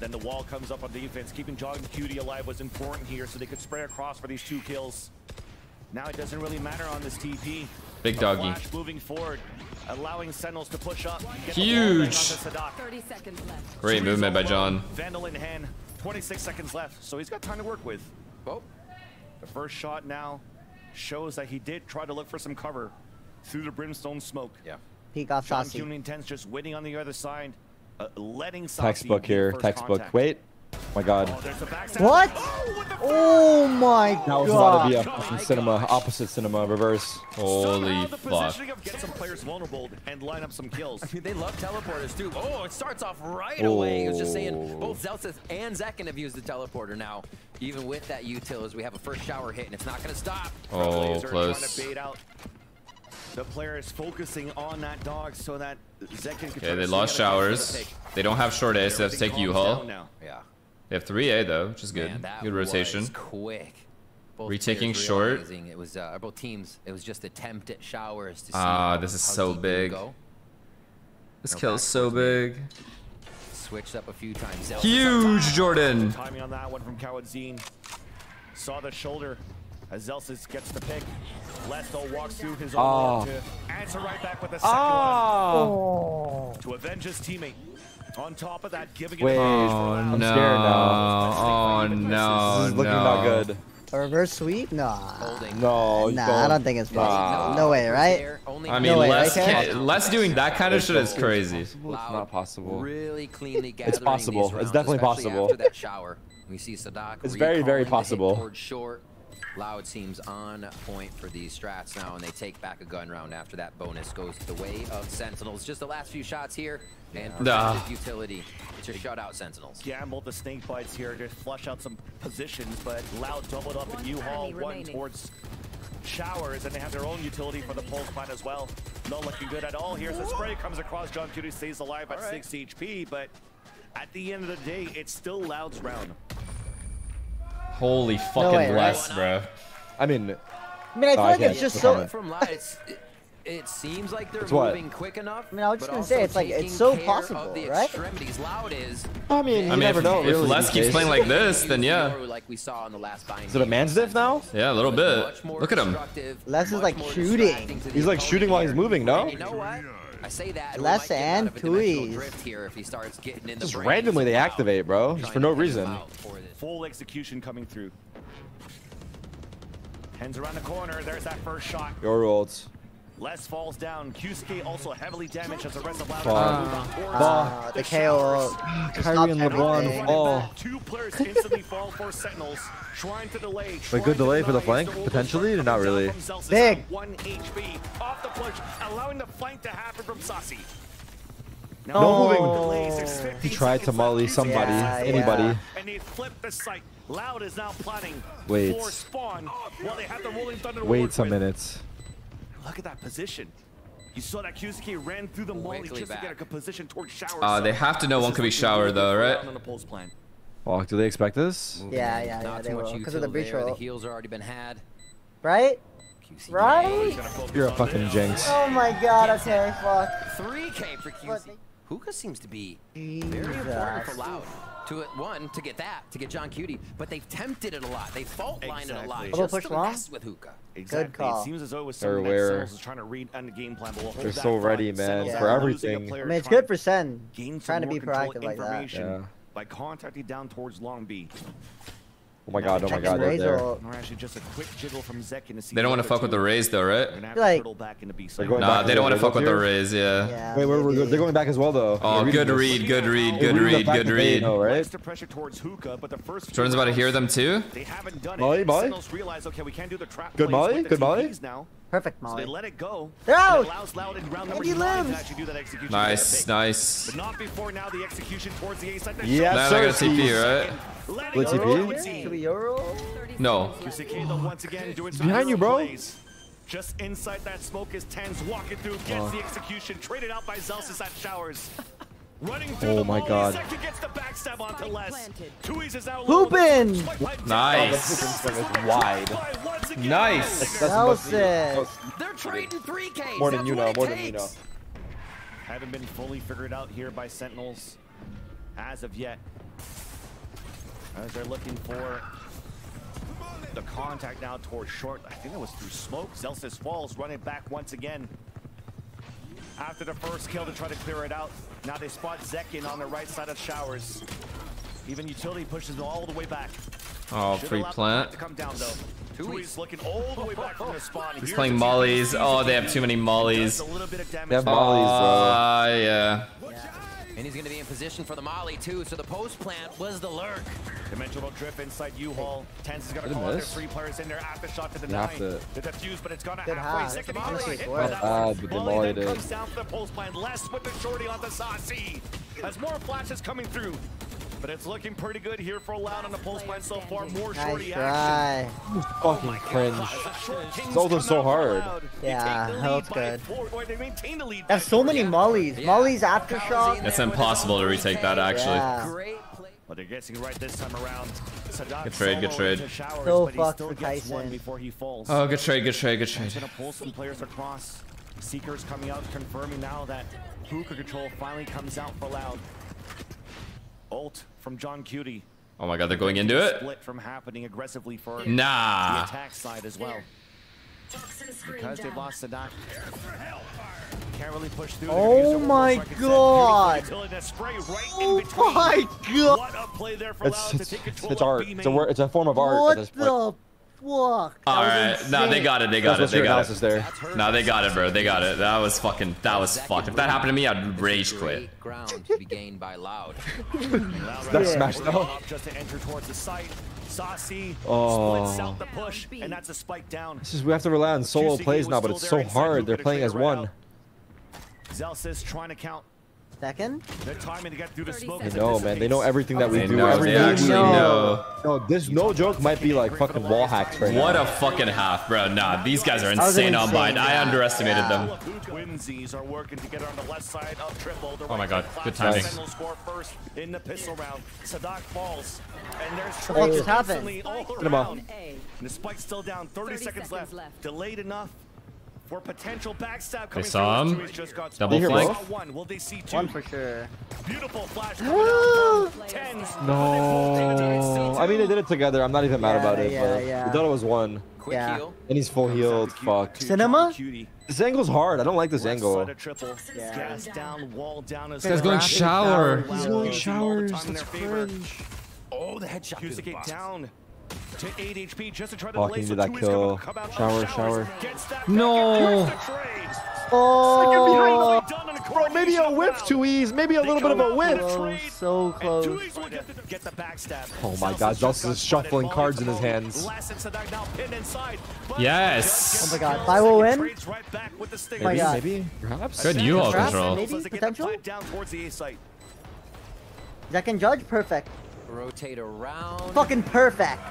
Then the wall comes up on defense. Keeping John Cutie alive was important here so they could spray across for these two kills. Now it doesn't really matter on this TP. Big A doggy. Moving forward, allowing Sentinels to push up. get the ball back Huge. onto Saadhak. 30 seconds left. Great movement by John. Vandal in hand. 26 seconds left, so he's got time to work with. Oh, The first shot now shows that he did try to look for some cover through the brimstone smoke. yeah. Peek off John Sacy. Cuny intends just winning on the other side, uh, letting Sacy Textbook here. Textbook. contact. Wait. My God. Oh, there's the backstab. What? Oh, my the Oh That was about to be a god. fucking cinema. Opposite cinema. Reverse. Holy fuck. positioning get some players vulnerable and line up some kills. I mean, they love teleporters too. Oh, it starts off right oh. away. He was just saying Oh. both zellsis and Zekken have used the teleporter now. Even with that util, as we have a first shower hit, and it's not going to stop. Oh, Trailblazers Trying close. to bait out the players focusing on that dog so that Zekken can Okay, they lost showers. They don't have short A, so they have to take U-Haul. now. Yeah. They have 3A though, which is good. Man, good rotation. was quick. Both Retaking short. It was uh, both teams. It was just attempt at showers to see. Ah, how- this is so deep it would big. This No kill is so big. Switched up a few times. zellsis Huge Jordan. Timing on that one from cauanzin. Saw the shoulder as zellsis gets the pick. Lesto walks through his own Oh. to answer right back with the second Ah. one to avenge his teammate. On top of that, giving Wait. it Oh I'm no. scared now. Oh no. This is looking no. not good. A reverse sweep? Nah. Holding. No. you Nah, I don't think it's Nah. possible. No way, right? I mean, No way, Less, right, ca- Less doing that kind of shit is crazy. It's not possible. Really cleanly gathering possible. these It's definitely possible. After that shower, we see Saadhak. It's very, very recalling the hit possible. Short. Loud seems on point for these strats now, and they take back a gun round after that bonus goes the way of Sentinels. Just the last few shots here, and Nah. preventive utility to shut out Sentinels. gambled the snake bites here to flush out some positions, but Loud doubled up One in U-Haul, one remaining. towards showers, and they have their own utility for the pulse plant as well. Not looking good at all. here. a spray, comes across. johnqt stays alive at 6 HP, but at the end of the day, it's still Loud's round. Holy fucking way, right? bro. I mean, I mean, I oh, feel I like can't it's just comment. so. From Loud, it's, it, it seems like they're It's what? moving quick enough. I mean, I was just gonna say, it's like- it's so possible, the right? Extremities. Loud is. I mean, you I mean, never if, know. if really, Less keeps playing like this, then yeah. Like we saw in the last Is it a man's diff now? Yeah, a little bit. Look at him. destructive, Less is, like, shooting. distracting to the He's like shooting while he's moving, no? You know what? I say that. and we Less might get out and of a dimensional drift here if he starts getting in the Just brains randomly they activate, bro. Just for no reason. for. Full execution coming through. Hands around the corner. There's that first shot. Your ults. Less falls down. Qsuke also heavily damaged as the rest of Loud Fuck. are moving towards Uh, the KO. Kyrie and Stop LeBron everything. fall. [laughs] Two players instantly fall for Sentinels, trying to delay. Wait, good delay for the flank, potentially, or not really? Big. One HP off the push, allowing the flank to happen from Sacy. No Oh. moving. Delays, there's 15 He tried to seconds molly left. somebody, Yeah, anybody. yeah. And they flip the site. Loud is now planning Wait. for spawn while they have the rolling thunder. to Wait work some with. Minutes. Look at that position. You saw that Qsuke ran through the molly Quickly just to get a good position towards shower. Uh, they have to know one could be shower though, right? On the pulse plan. Fuck, do they expect this? Yeah, yeah, Not yeah, too they much will, 'cause of the util breach roll. The heals have already been had. Right? QC Right? You're a fucking jinx. Oh my god, okay, fuck. 3K for But QC. Hookah seems to be very important for Loud. To it, one, to get that, to get johnqt, but they've tempted it a lot. They fault lined it a lot. Exactly. Double Just push to long? mess with Hookah. Exactly. call. It seems as though it was They're something that aware. Sentinels was trying to read on the game plan, but we'll They're that so front. ready, man, Sentinels for are losing a everything. I mean, it's good for Sen. gain Trying to be proactive like that. Yeah. by contacting down towards Long B. Oh my god, oh my god, they're there. They don't want to fuck with the raise though, right? Like, nah, they don't want to fuck with the raise, yeah. Wait, we're, we're, they're going back as well though. Oh, good read, good read, good read, good read. Know, right? Jordan's about to hear them too. Molly, Molly? Good Molly, good Molly. Perfect, Molly. So they let it go. No! And, allows Loud round and he lives. nice, nice. But not before now the execution towards the A side. Yeah, now sir. I got TP, right? What TP? Should we roll? No. Behind you, bro. Plays. Just inside that smoke is TenZ walking through, gets oh. the execution, traded out by zellsis at Showers oh my god. Hoopin! Nice. Oh, wide. Nice. That's. They're trading 3K. More than you know, more than you know. Haven't been fully figured out here by Sentinels as of yet. As they're looking for the contact now towards short. I think it was through smoke. zellsis falls running back once again. After the first kill to try to clear it out. Now they spot Zekken on the right side of Showers. Even Utility pushes them all the way back. Oh, Should've free plant. to come down though. tuyz looking all the way back from the spawn. He's Here's playing the mollies. Oh, they have too many mollies. Does a little bit of damage They have to- mollies, bro. Ah, yeah. And he's going to be in position for the Molly, too. So the post plant was the lurk. Dimensional drift inside U-Haul. TenZ is gonna Did it call out their three players in there. After the shot to the You nine. have to- The defuse, but it's gone Good halfway. half. Second That's Molly a hit good by half. that Ah, one. but Molly then comes down for the post plant. Less with the shorty on the Sacy. As more flashes coming through. But it's looking pretty good here for Loud on the post plan so far. More Nice shorty action. try. Fucking oh cringe. As the Those are so hard. Yeah, take the that was good. four- or they maintain the lead They have by so many mollies. Yeah. Mollies Kyle's in aftershock. It's impossible to retake that, actually. Yeah. Great play. But they're guessing right this time around. Saadhak Good trade, good trade. into Showers, So but fucked still for gets one Tyson. before he falls. Oh, good trade, good trade, good trade. He's gonna pull some players across. Seekers coming out, confirming now that Hookah control finally comes out for Loud bolt from johnqt. Oh my god, they're going into it? Split from happening aggressively for nah. the attack side as well. Because they've lost the dock. Oh, oh my god! Oh my god! It's, it's, it's art. It's a, it's a form of art. What the fuck? That All no, they got it, they That's got it, they got it. there. No, they got it, bro. They got it. That was fucking, that was fucked. If that happened to me, I'd rage quit. Ground to be gained by Loud. [laughs] Loud That right smash now, though. up Just to enter towards the site. Sacy Oh. splits out the push, and that's a spike down. This is we have to rely on solo plays now, but it's so hard. They're playing as one. out. zellsis trying to count. Second? They're timing to get through the smoke. seconds. They know, man. They know everything that we They do. know, Every they actually we know. No, this no joke might be like fucking wall hacks right What now. a fucking half, bro. Nah, these guys are was an insane on insane bind. I underestimated Yeah. them. Twinsies are working together on the left side of triple. Oh my God, side good claps. timing. Sentinel score first in the pistol round. Saadhak falls, and there's fuck trades just happened? instantly all Get him up. around. And the spike's still down. 30, 30 seconds, seconds left. left. Delayed enough for potential backstab coming saw him. Just got Double spotted. flank. One. Will they see two? One for sure. Beautiful flash coming out from TenZ. No, I mean they did it together. I'm not even mad Yeah, about it. yeah, but yeah. we thought it was one, Quick Yeah. heal. and he's full healed. Fuck. Cinema? Cutie. This angle's hard. I don't like this Left angle. side. Yeah. Gas down, wall down This guy's going shower. He's going showers. That's cringe. Oh, the headshot to the down to 8 HP just to try to Walking to that kill. Shower, shower. No! Oh! Bro, maybe a whiff to ease. Maybe a little bit of a whiff. Oh, so close. Oh, oh my god, zellsis is shuffling cards in his hands. Yes! Oh my god, I will win? Maybe, my god. maybe. Perhaps. Good you all control. Maybe, potential? Second judge, perfect. Rotate around. Fucking perfect.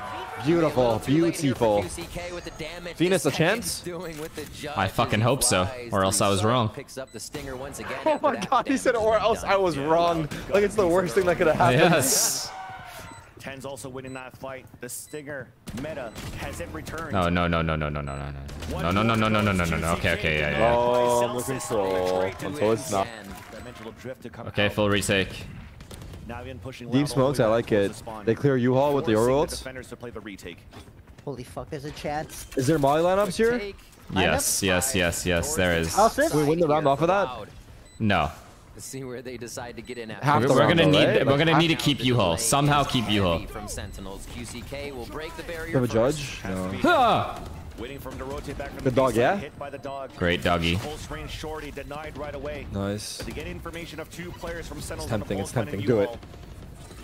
Beautiful, A little too late here for beautiful. QCK with the damage Venus, that a chance? Zekken's doing with the judge I as fucking he hope so, flies or else through I was side, wrong. Picks up the stinger once again Oh after my that God, he said, damage or has been else done. I was wrong. Like it's the worst thing that could have happened. Yes. TenZ also winning that fight. The Stinger meta has it returned. No, no, no, no, no, no, no, no, no. No, no, no, no, no, no, no, no, no. Okay, okay, yeah, yeah. Oh, I'm looking control. Until it's not. potential drift to come Okay, out. full retake. Navian pushing Deep loud all the smokes, I like it. the They clear U-Haul with the forcing defenders to play the retake. Holy fuck, there's a chance. Is there Molly lineups here? Take Yes, yes, yes, yes, there is. I'll sit. Can we win the round off of that? No. See where they decide to get in at. We're, we're gonna though, need right? we're gonna need to keep U-Haul. Somehow keep U-Haul. From Sentinels, QCK will break the barrier. Have a judge? No. Be waiting for him to rotate back from Good the dog, yeah? Hit by the dog. Great doggy. Close range shorty denied right away. Nice. To get information of two players from Sentinels. It's tempting, it's tempting, do it. U-Haul.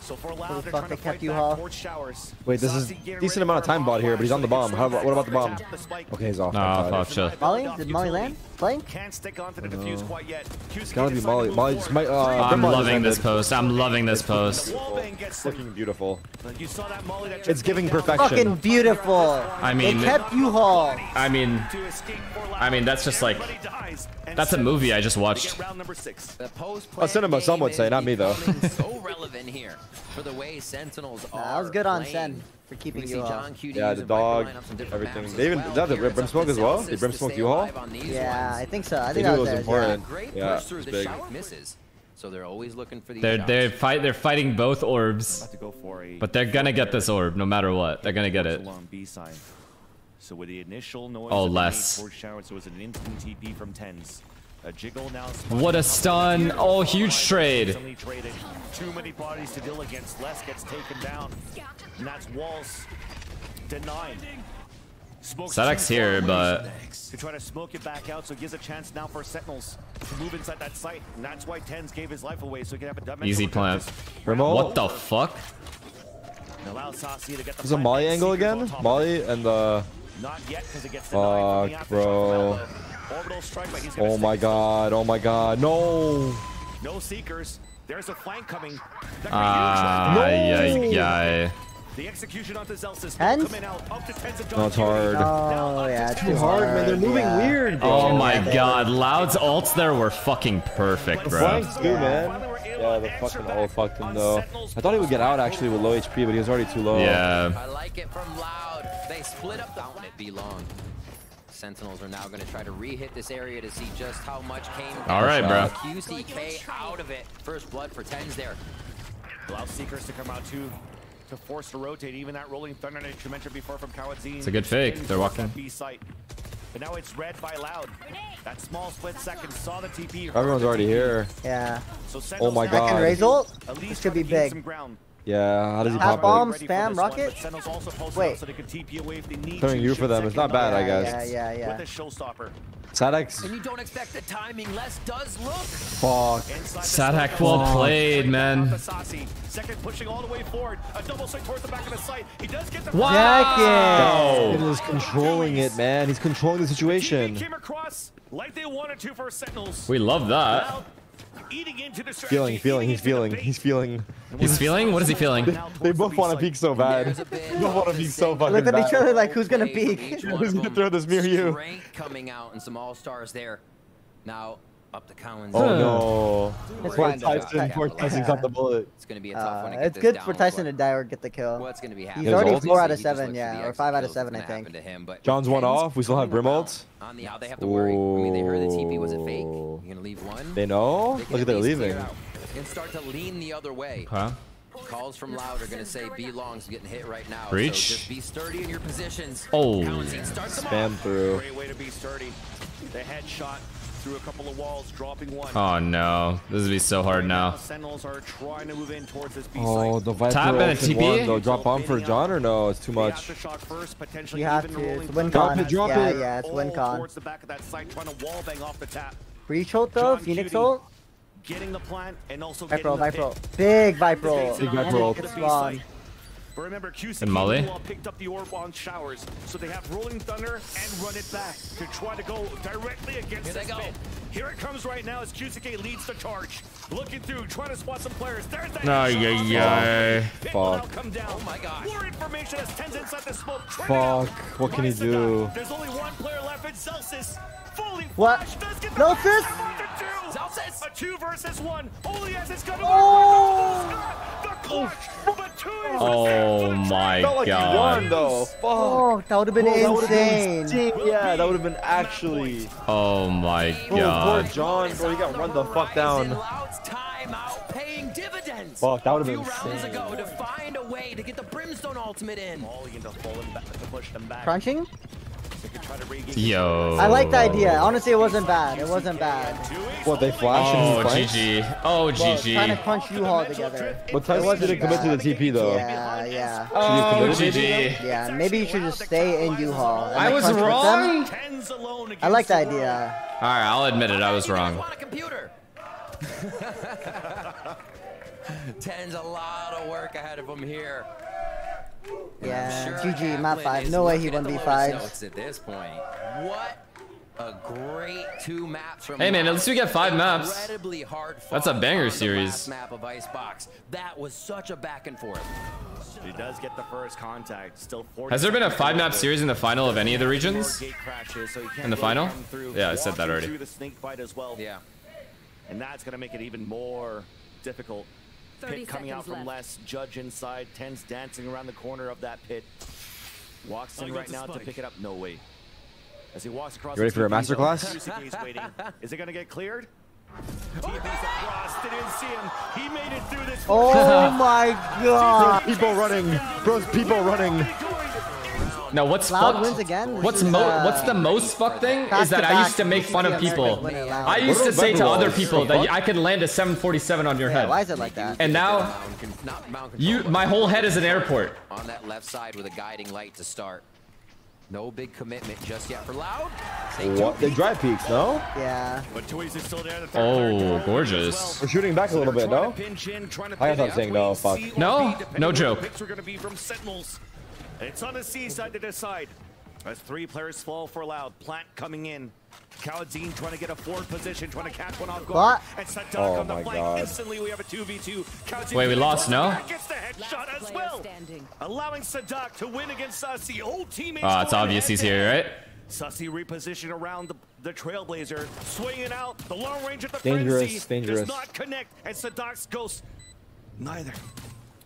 So for Loud, Holy they're fuck, they kept fight U-Haul. back towards showers. Wait, this is Sacy decent amount of time bought here, but he's on the bomb. How, what about the bomb? Tap the spike. Okay, he's off. No, my off, God. off, chill. Molly? Did Molly land? Flank? Can't stick onto the defuse quite yet. It's gotta be Molly. Molly just might. Uh, I'm loving this post. I'm loving this post. Wallbang gets Looking beautiful. You saw that Molly that It's giving came perfection. Fucking beautiful. I They mean, kept you haul. I mean, To escape for Loud. I mean, that's just like- Everybody dies, and that's a movie I just watched. get round number six. The post A cinema, some would say, not me, though. [laughs] so relevant here for the way Sentinels are. Nah, I was good on playing. Sen for keeping you U-Haul. John Q Yeah, the dog, Viper lineups on different everything. They even- well. is that the Here Brim Smoke as well? zellsis Did Brim to Smoke stay U-Haul? alive on these Yeah, ones. I think so. I think knew that was was theirs, yeah. important. Great Yeah, push through it's the big. shot misses. So they're always looking for these They're they're fight they're fighting both orbs, to go for a but they're gonna get this orb no matter what. They're gonna get it. along B side. So with the initial noise Oh, Less. nade towards showers, it was an instant TP from TenZ. A jiggle now. What a stun! Oh, huge trade. Too many bodies to deal against. Less gets taken down. And that's Walls denied. Smokes Saadhak's here, but- away to try to smoke it back out, so it gives a chance now for Sentinels to move inside that site, and that's why TenZ gave his life away, so he can have a dimensional Easy plant. justice. Remote. What the fuck? And allow Sacy to get the There's a Molly angle again. Molly and uh Not yet, because it gets denied the Fuck, aftershock bro. From Allo. Orbital strike, but he's gonna Oh my god. Oh my god. No. No seekers. There's a flank coming. That could be Ah, huge. yeah, yeah. The execution onto zellsis. TenZ? Coming out up to tens of No, it's hard. Oh, yeah, it's Too hard, man. They're moving yeah. weird, bro. Oh my god, Loud's ults there were fucking perfect, bro. Flanks too, man. Yeah, the fucking ult fucked him though. I thought he would get out actually with low HP, but he was already too low. Yeah. I like it from Loud. They split up the it be long. Sentinels are now going to try to re-hit this area to see just how much came. All right, bro. Uh, QCK out of it. First blood for TenZ there. Allow seekers to come out too. To force to rotate, even that rolling thunder that you mentioned before from cauanzin. It's a good fake. They're walking. B site. But now it's red by Loud. That small split second saw the TP. Everyone's already here. Yeah. So Oh my God. Second raise ult? at This could be to gain big. Some ground. Yeah, how does he Half pop bomb, it? Ready for spam, this one, rocket? also posted Wait. up so they can TP away if they need Clearing you for them. It's not bad, I guess. Yeah, yeah, yeah. With a showstopper. Saadhak's And you don't expect the timing. Less does look. fuck. Inside the Saadhak smoke, well played, man. off. Second pushing all the way forward. A double strike towards the back of the site. He does get the Wow. He is controlling it, man. He's controlling the situation. came across like they wanted to for Sentinels. We love that. Loud, eating into the Feeling, feeling, he's feeling, he's feeling. He's feeling? What is he feeling? Now They both want to site. peek so bad. There's a [laughs] bit They both want to of peek so same fucking Look at each other like, who's gonna play peek? each one Who's gonna throw this near you? Coming out and some all-stars there. Now up to Collins. Oh no. It's Poor fine. Tyson, poor Tyson caught the bullet. It's going to be a tough Uh, one to it's this good down for Tyson to die or get the kill. What's going to be happening. He's already Obviously, four out of seven, yeah, or five out of seven, I think. to him, but John's one off. We still have coming Brim around. ult. On the out, they have to worry. I mean, they heard the TP was a fake. You're going to leave one. They know? They Look at at they're leaving. And start to lean the other way. Huh? Calls from Loud are going to say B longs getting hit right now. Breach. So just be sturdy in your positions. Oh. cauanzin starts them Spam through. Great way to be sturdy. The headshot through a couple of walls, dropping one. Oh no. This would be so hard now. Sentinels are trying to move in towards this Oh, the Viper Tap and a TP? one. Drop bomb for John or no? It's too much. aftershock first, potentially You have to. It's win thunder. Drop con. it, drop yeah, it. yeah, it's win All con. towards the back of that site, trying to wallbang off the tap. Breach ult though, John Phoenix Cutie. ult. Getting the plant and also Viper getting ult, the Viper pick. ult. Big Viper ult. Big Viper But remember, QC And Molly? picked up the orb on showers, so they have rolling thunder and run it back to try to go directly against Here they go. pit. Here it comes right now as QCK leads the charge. Looking through, trying to spot some players. There's that. Ay, headshot. ay, oh, ay. Pit will now Fuck. come down. Oh my gosh. More information as TenZ inside the smoke. Fuck. What can he do? There's only one player left. It's zellsis. Fully What? flashed. Does get the No first fist? down to two. zellsis. A two versus one. Only as it's gonna Oh. work. The oh. clutch. But two is Oh. Oh my Felt like won god. though. Fuck. Oh, that would have been Bro, that been insane. Yeah, that would have been actually. Oh my Bro, poor god. John, bro, he got run the fuck down. Loud's dividends. Fuck, that would've A been few rounds insane. ago to find a way to get the Brimstone ultimate in. Falling into falling back to push them back. Crunching? They could try to regain Yo. I like the idea. Honestly, it wasn't bad. It wasn't bad. What they flash Oh, and he flanks? GG. Oh, oh Well, trying to punch crunch U-Haul together. But Tyson didn't commit to the TP though. Yeah, yeah. Oh, GG. Yeah, maybe you should just stay in U-Haul. I was crunch with them. wrong. I like the idea. Alright, I'll admit it. I was wrong. want a computer? Ten's a lot of work ahead of him here. Yeah, Sure GG, map 5. No way he looking won at the B5s. notes At this point, what a great two maps from. Hey, man, at least we get five maps. Incredibly hard. That's a banger series. last Map of Icebox. That was such a back and forth. He does get the first contact. Still Has there been a five map series in the final of any of the regions? gate crashes, so he can't In the final? Yeah, I said that already. the snake bite as well. Yeah. And that's going to make it even more difficult. 30 Pit coming out from left. less. Judge inside. TenZ dancing around the corner of that pit. Walks in right now to pick it up. No way. As he walks across. You ready the for a TP zone, masterclass? [laughs] Is it going to get cleared? TP's across. Didn't see him. He made it through this. Oh my [laughs] god. People running. Bro's people running. No, what's Loud fucked? wins again? What's mo uh, what's the most fucked thing is that I used to make fun of people. I used to say to other people that? I could land a 747 on your head. why is it like that? And now Mound con- not mound you my whole head is an airport. on that left side with a guiding light to start. No big commitment just yet for Loud. What? They drive peaks, no? Yeah. But tuyz is still there. The Oh, player going as gorgeous. well. We're shooting back a little bit, no? in, I guess pin I'm it. saying no, fuck. C or No, B, depending no on joke. It's on the C side to decide. As three players fall for Loud. Plant coming in. Kaladin trying to get a forward position, trying to catch one off guard. What? And Saadhak Oh on the flank. God. Instantly, we have a 2v2. Kaladin Wait, we lost, no? Gets the headshot as well. standing. Allowing Saadhak to win against Sacy. Whole teammates. Ah, it's obvious he's here, right? Sacy reposition around the, the Trailblazer, swinging out. The long range of the Dangerous, frenzy dangerous. does not connect, and Saadhak's ghost neither.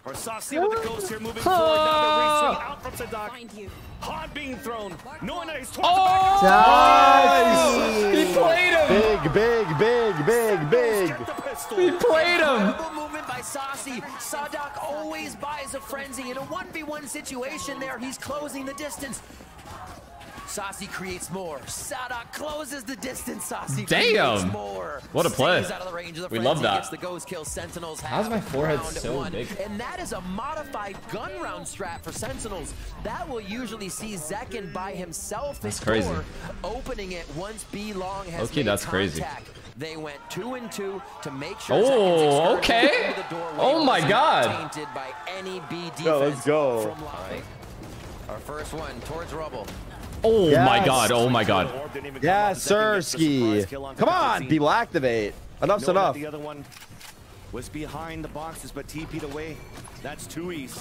Or Sacy with the ghost here moving forward. Now the re-swing out from Saadhak. Find. Han being thrown. Knowing that he's towards Oh! Nice. He played him. Big, big, big, big, big. the back. Get the pistol. He played him. Incredible movement by Sacy. Saadhak always buys a frenzy. In a 1v1 situation there, he's closing the distance. Sacy creates more. Saadhak closes the distance. Sacy Damn. creates more. What a play. Stays out of the range of the We love that. Gets the ghost kill. Sentinels How's my forehead round so one. big? And that is a modified gun round strat for Sentinels. That will usually see Zekken by himself That's crazy. door, opening it once B Long has Okay, made that's crazy. contact. They went two and two to make sure. Oh, okay. into the doorway Oh my God. not Tainted by any B defense Yo, let's go. From Our first one towards Rubble. Oh my god. Oh my god. Orb didn't come Yeah, out. Second gets the surprise Sirski. on Come on, Kaladin. people activate. Enough's Knowing that enough. The other one was behind the boxes, but TP'd away. That's two E's.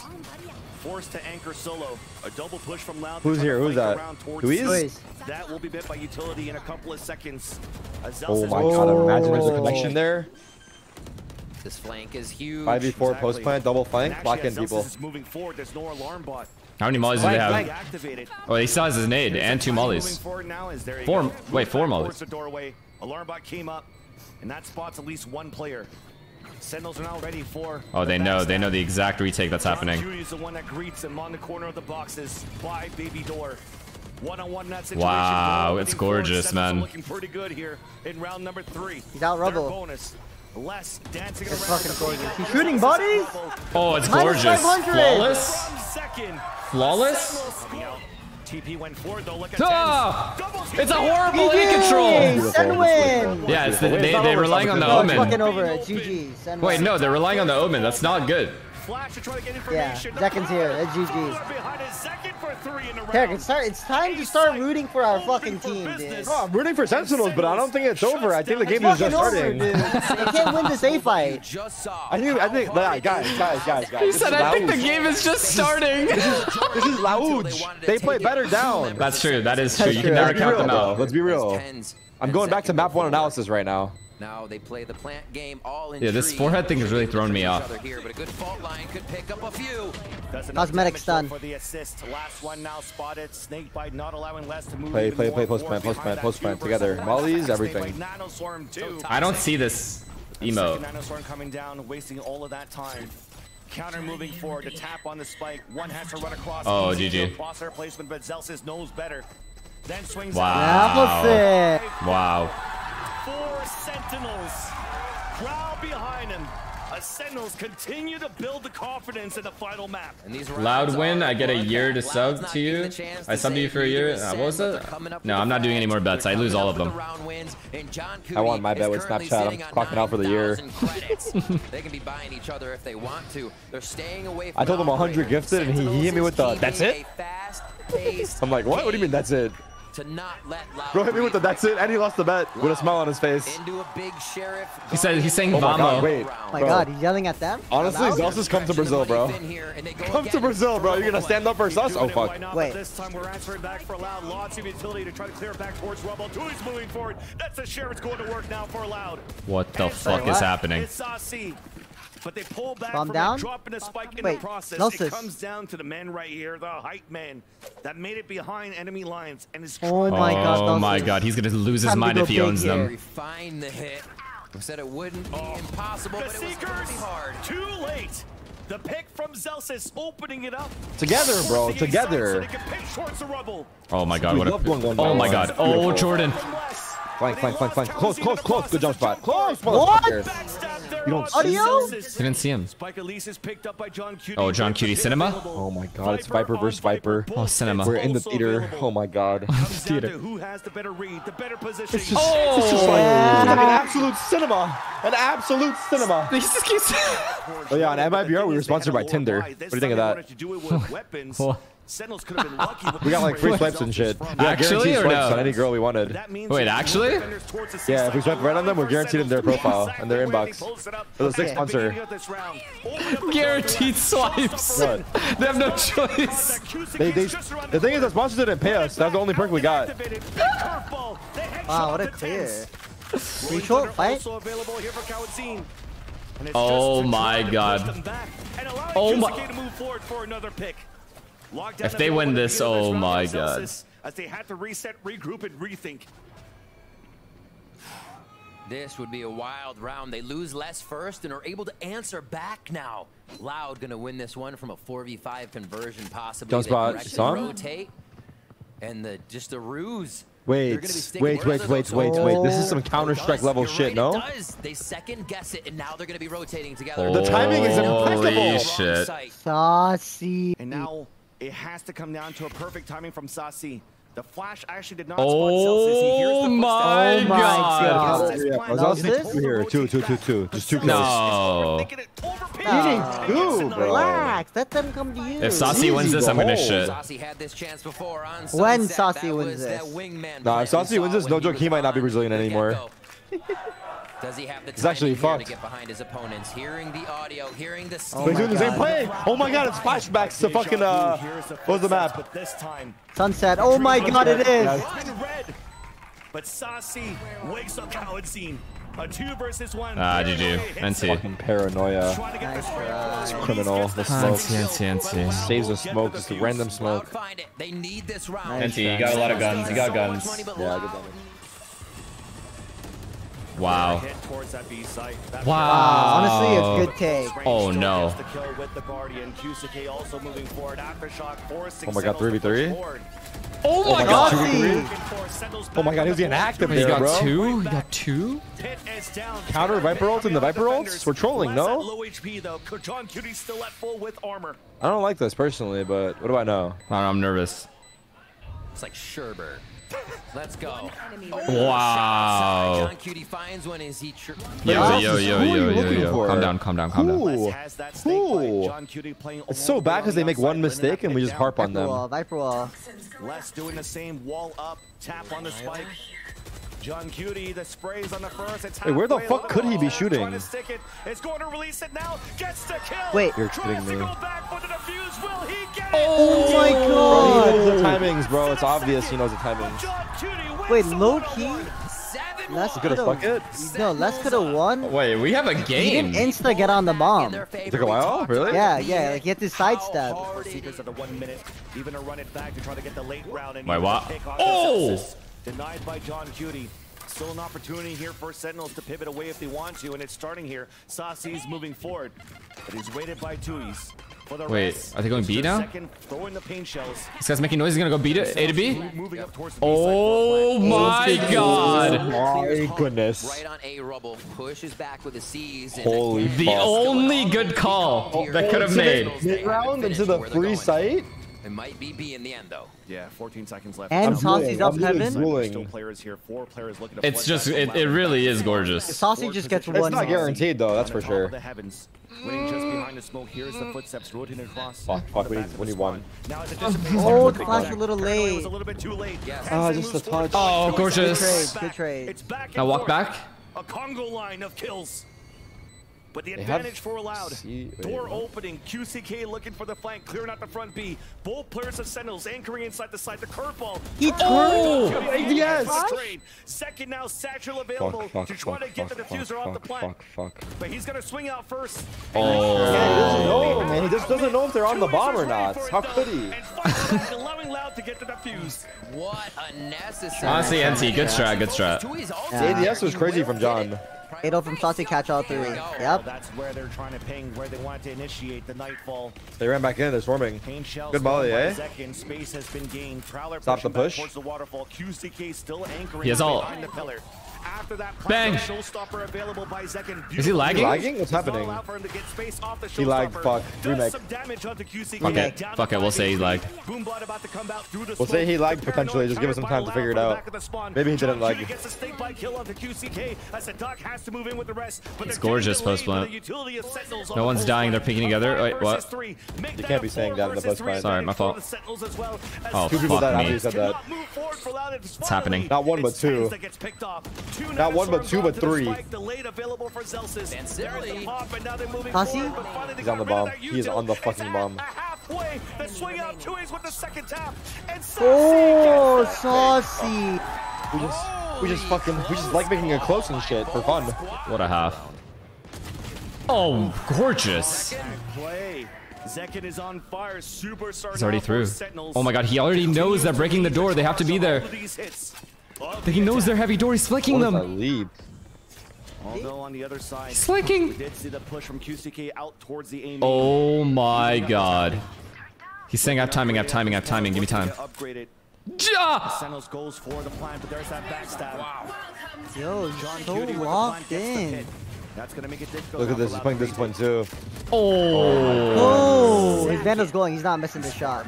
Forced to anchor solo. A double push from Loud. Who's here? Who's flank that? around towards Who is? Who is? That will be bit by utility in a couple of seconds. Oh my will- god, imagine there's a connection there. This flank is huge. 5v4 Exactly. post plant, double flank, actually, lock in people. moving forward. There's no alarm bot. How many mollies do they have? Activated. Oh, he still has his nade and two Moving mollies. now is there Four- wait, four back mollies. The doorway. Alarm bot came up, and that spots at least one player. Sentinels are now ready for. Oh, they know. They know the exact retake that's happening. Is the one that greets him on the corner of the boxes by Baby Door. One on one in that situation. Wow, it's gorgeous, man. Looking pretty good here in round number three. He's out Their rubble. bonus. Less dancing It's fucking gorgeous. He's shooting bodies? Oh, it's gorgeous. Flawless. Flawless. Sentinels coming out. TP went forward though. Look at Ah! It's a TP. horrible aim control. GG! Send win! Yeah, it's the, they, they're relying on the something. No, it's fucking omen. over. It's GG. Send Wait, no, they're relying on the omen. That's not good. Flash to try to get Yeah, information. Zekken's here. It's GG. Fuller behind his second for three in the Derek, it's, start, it's time to start rooting for our fucking team, dude. Oh, I'm rooting for Sentinels, but I don't think it's over. I think the game is Fucking just over, starting. dude. They can't win this A fight. I think, I think, how yeah, guys, is. guys, guys, guys. He said, "I think the game is just starting." This is [laughs] Laouj. They play better down. That's true. That is true. You can true. never count real, them out. Let's be real. I'm going back to Zekken map one analysis right now. Now they play the plant game all in Yeah, this forehead thing is really throwing me off. Here, but a good fault line could pick up a few. Cosmetic stun. For the assist. Last one now spotted. Snakebite not allowing Less to move. Play, play, play, post forward plan, post plan, behind post that plan two together. versus Mollies, everything. Snakebite Nanoswarm too. I don't see this Second emote. Nanoswarm coming down, wasting all of that time. Counter moving forward, the tap on the spike. One has to run across. Oh, Easy GG. field placement, but zellsis knows better. Then swings Wow. out. That was it. Wow. Four Sentinels. Crowd behind him. As Sentinels continue to build the confidence in the final map. And these Loud win, I get a year to sub to you. the chance I to subbed say you for a year. Uh, what was but that? they're coming up No, I'm not doing any more bets. I lose all of them. the round wins, and John I want my bet with currently Snapchat. I'm sitting clocking out for the year. [laughs] they can be buying each other if they want to. They're staying away from I told him 100 gifted, and he- he hit me with the, "That's it?" I'm like, what? What do you mean that's it? To not let Loud Bro hit me with the that's it, and he lost the bet with a smile on his face. into a big sheriff. He said he's saying Oh my God, Vamo. wait. Oh my Bro. god, he's yelling at them? Honestly, Loud? zellsis come to Brazil, bro. Come to Brazil, bro. You're gonna stand up for us? Oh fuck. why not? Wait. But this time we're answering back for Loud. Lots of utility to try to clear back towards Rubble. tuyz moving forward. That's the sheriff's going to work now for Loud. What the fuck is happening? It's Sacy. But they pull back Bomb from down? dropping a spike in Wait, the process. zellsis. It comes down to the man right here, the hype man, that made it behind enemy lines and is Oh my god, Oh my god, he's gonna lose his Time mind if he owns here. them. Refine the hit. We said it wouldn't be Oh. impossible, The but it was Seekers, pretty hard. too late. The pick from zellsis opening it up. Together, bro. Together. so they can pick towards the rubble. Oh my god, We what a... one Oh my god. Oh, Jordan. From Less. Flank, But flank, flank, flank. Close, close, close. Good jump spot. Close, What? motherfucker. Backstab there You don't on see Audio? zellsis. Didn't see him. Spike Elise is picked up by johnqt. Oh, johnqt Cinema? Oh my god, it's Viper versus Viper. Oh, Cinema. We're in the theater. Oh my god. Comes Theater. who has the better read, the better position. It's just, it's just like, yeah. it's like an absolute cinema. An absolute cinema. He just keeps... Oh yeah, on MIBR we were sponsored by Tinder. What do you think of that? [laughs] What? Sentinels could have been lucky with [laughs] We got like free where swipes and shit. from. We got Actually, or no? on any girl we wanted. Wait, actually? defenders towards the Yeah, if we side swipe right on them, we're guaranteed in their profile, and their inbox. post it For the at sixth the sponsor. beginning of this round. Open up the Guaranteed door to Left. swipes. What? They have no choice. They, they, the thing is, the sponsors didn't pay us. That's the only perk we got. Wow, what a clear. Free short fight? Also available here for cauanzin. And it's Oh my to push God. them back and Oh my- If they win this, oh my God. As they had to reset, regroup, and rethink. This would be a wild round. They lose less first and are able to answer back now. Loud gonna win this one from a 4v5 conversion possibly. Don't They spot correctly Song? rotate. And the just a ruse. Wait, They're gonna be sticking wait, wait, wait, wait, wait. This is some oh, Counter Strike does. level You're shit, right, no? It does. They second guess it, and now they're gonna be rotating together. The timing is Holy impeccable. shit. Sacy. And now it has to come down to a perfect timing from Sacy. The flash actually did not Oh spot zellsis. He hears the oh my footsteps. Oh my god. God. His Yeah, I was also is two here. Two, two, two, two. Just two kills. No. Thinking it. No. Two, bro. Relax. Let them come to you. If Sacy wins this, I'm gonna shit. Sacy had this chance before on When Sunset. Sacy wins this. that Nah, if Sacy wins this, no joke, he might not be Brazilian anymore. [laughs] get-go. Does he have the He's actually timing here to get behind his opponents? Hearing the audio, hearing the Oh he's my doing the same God. play. Oh my god, it's flashbacks to fucking, uh, what was the map? But this time, Sunset. Oh my god, it is. it's been red. But Sacy wakes up cauanzin. A two versus one. Ah, Very GG. hits NC. Fucking paranoia. Trying to get this Nice right try. first. Criminal. The the smoke. kill. NC, NC. Saves the smoke, just a random smoke. Find. They need this round. Nice NC, you got a lot of guns. You got guns. Yeah, Loud good damage. Wow. Hit towards that B site. That Wow. Honestly, it's good take. Oh, no. gets the kill with the Guardian. Kyusuke also moving forward. Aftershock forcing Oh my God, Sentinels 3v3? push forward. Oh my God, Sacy. 2v3? Sentinels Oh my god, on he was the getting board. active he there, got bro. two? You got two? Pit is down. Counter Viper ults and the Viper ults? We're trolling, no? at Low HP though. johnqt still at full with armor. I don't like this personally, but what do I know? I don't know, I'm nervous. It's like Sherbert. Let's go. Enemy oh, Wow. johnqt finds one. Is he true? Yo, yo, yo, yo, yo, yo. Calm down, calm down, calm down. Who? Less has that snake Who? bite. johnqt playing It's so the bad because they make one mistake and we just harp on Viper them. wall. Viper wall. Less doing the same wall up, tap on the spike. John Cutie, the sprays on the first. It's Hey, where the fuck could he be shooting? Trying to stick it. It's going to release it now. Gets the kill. Wait. You're Tries kidding to me. go back for the defuse. Will he get it? Oh my Bro, he god. knows the timings, bro. It's obvious he knows the timings. John Cutie wins Wait, the low one-on-one. key? Less Good as could bucket. have. No, Less could have won. Wait, we have a He game. didn't insta get on the bomb. It took a while? Really? Yeah, yeah, like he had to sidestep. Seekers at the one minute, even to run it back to try to get the late round. And Wait, what? the pick on Oh! Celsius. Denied by johnqt. Still an opportunity here for Sentinels to pivot away if they want to, and it's starting here. Sacy's moving forward, but he's waited by tuyz. For the Wait, rest, are they going it's B their now? Second, the paint shells. This guy's making noise. He's gonna go B to A to B. Moving up towards the B Oh side. my god. Oh My goodness. Right on A rubble, pushes back with the C's. Holy again, The fuck. only good call that could have made. Mid-round into the free site? It might be B in the end, though. Yeah, 14 seconds left. And I'm Sacy's up I'm really heaven. Still players here. Four players looking to It's just it, it really is gorgeous. Sacy just gets one. It's not guaranteed though, that's for sure. of the heavens, waiting just behind the smoke. Here's the footsteps rotating across. Fuck, fuck, we the need- back we need one. Now as it Oh, there's the flash a little late. was a little bit too late. Yes. Ah, just a touch. Oh, gorgeous. Good trade, good trade. It's back and Now walk back. A Congo line of kills. But the They advantage for Loud. C- Door what? opening. QCK looking for the flank, clearing out the front B. Both players of Sentinels anchoring inside the side. The curveball. He Oh, turned. yes! for the trade. Second now, Satchel available Fuck, fuck, to try fuck, to get fuck, the diffuser fuck, off the fuck, plant. fuck, fuck. But he's gonna swing out first. Oh. Yeah, he doesn't Oh. know, man. He just doesn't know if they're on the bomb or not. How could he? And finally, allowing Loud to get the defuse. What unnecessary. Honestly, NT, good strat, good strat. tuyz also Yeah. ADS was crazy from John. Fatal from Sacy catch all three. Yep. that's where they're trying to ping, where they want to initiate the nightfall. They ran back in, they're swarming. Good volley, thrown by eh? Zekken. Space has been gained. Prowler Stop the push. towards the waterfall. QCK still anchoring He has ult. behind the pillar. After that, Bang. showstopper available by Zekken. Is he lagging? Lagging? What's happening? allow for him to get space off the He lagged, showstopper. fuck. Does Remake. some damage onto QCK. Fuck it. Fuck it, we'll say he lagged. About to come out the We'll say he lagged potentially, just give us some time to figure it Loud from the out. back of the spawn. Maybe he didn't lag. Cutie gets a stake by kill onto QCK as the Duck has to move in with the rest. But It's gorgeous post plant. with the utility of Sentinels on No one's dying, they're peeking together. Wait, what? versus three. Make You can't be saying that in the post three plant. Sorry, my fault. the Sentinels as well, as Oh, Two fuck me. you said that. cannot move forward for Loud. It's happening. Not one, but two. That gets picked off. Two Not one, but two, but three. spike, delayed available for zellsis. And There's the silly. pop, and now they're moving Sacy? forward, but finally they He's on the bomb. that He is on the fucking bomb. a the swing out two ways with the second tap, and Oh, Sacy Sacy. We just, we just fucking, we just like making it close and shit for fun. What a half. Oh, gorgeous. play. Zekken is on fire. Superstar He's already through. Oh my god, he already knows they're breaking the door. They have to be there. All of these hits. He knows they're heavy door. He's flicking What is them. leap? Although on the other side, He's we did see the push from QCK out towards the aim. Oh my god. He's saying I have timing, I have timing, I have timing. Give me time. Upgraded. Ja! Sentinels goes for the plan, but there's that backstab. Wow. Yo, John he's so Cutie locked plan gets the in. That's gonna make it difficult. Look at this, for he's Loud playing to discipline retake. too. Oh. Oh, oh his Vandal's going. He's not missing the shot.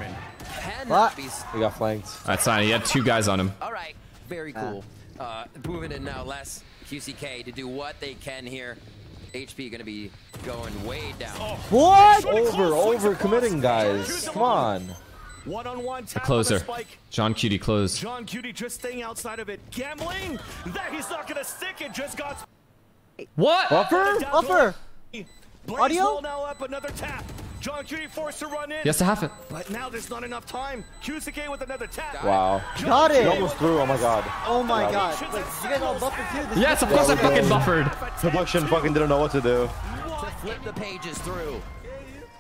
What? be s- We got flanked. That's fine. He had two guys on him. All right, very cool. Uh, moving in now, Less QCK to do what they can here. HP going to be going way down. What? Over, over committing, guys. Come on. One on one tap Closer. on spike. johnqt closed. johnqt just staying outside of it. Gambling. That he's not gonna stick. It just got What? Buffer? down Buffer. Blaze Audio? Now up another tap. John Cutie forced to run in. He has to have it. But now there's not enough time. QCK with another tap. Wow. Got He it. almost threw, oh my god. Oh my god. Wait, you guys all buffered too? This Yes, of course I we fucking go. buffered. Production fucking didn't know what to do. to flip the pages through.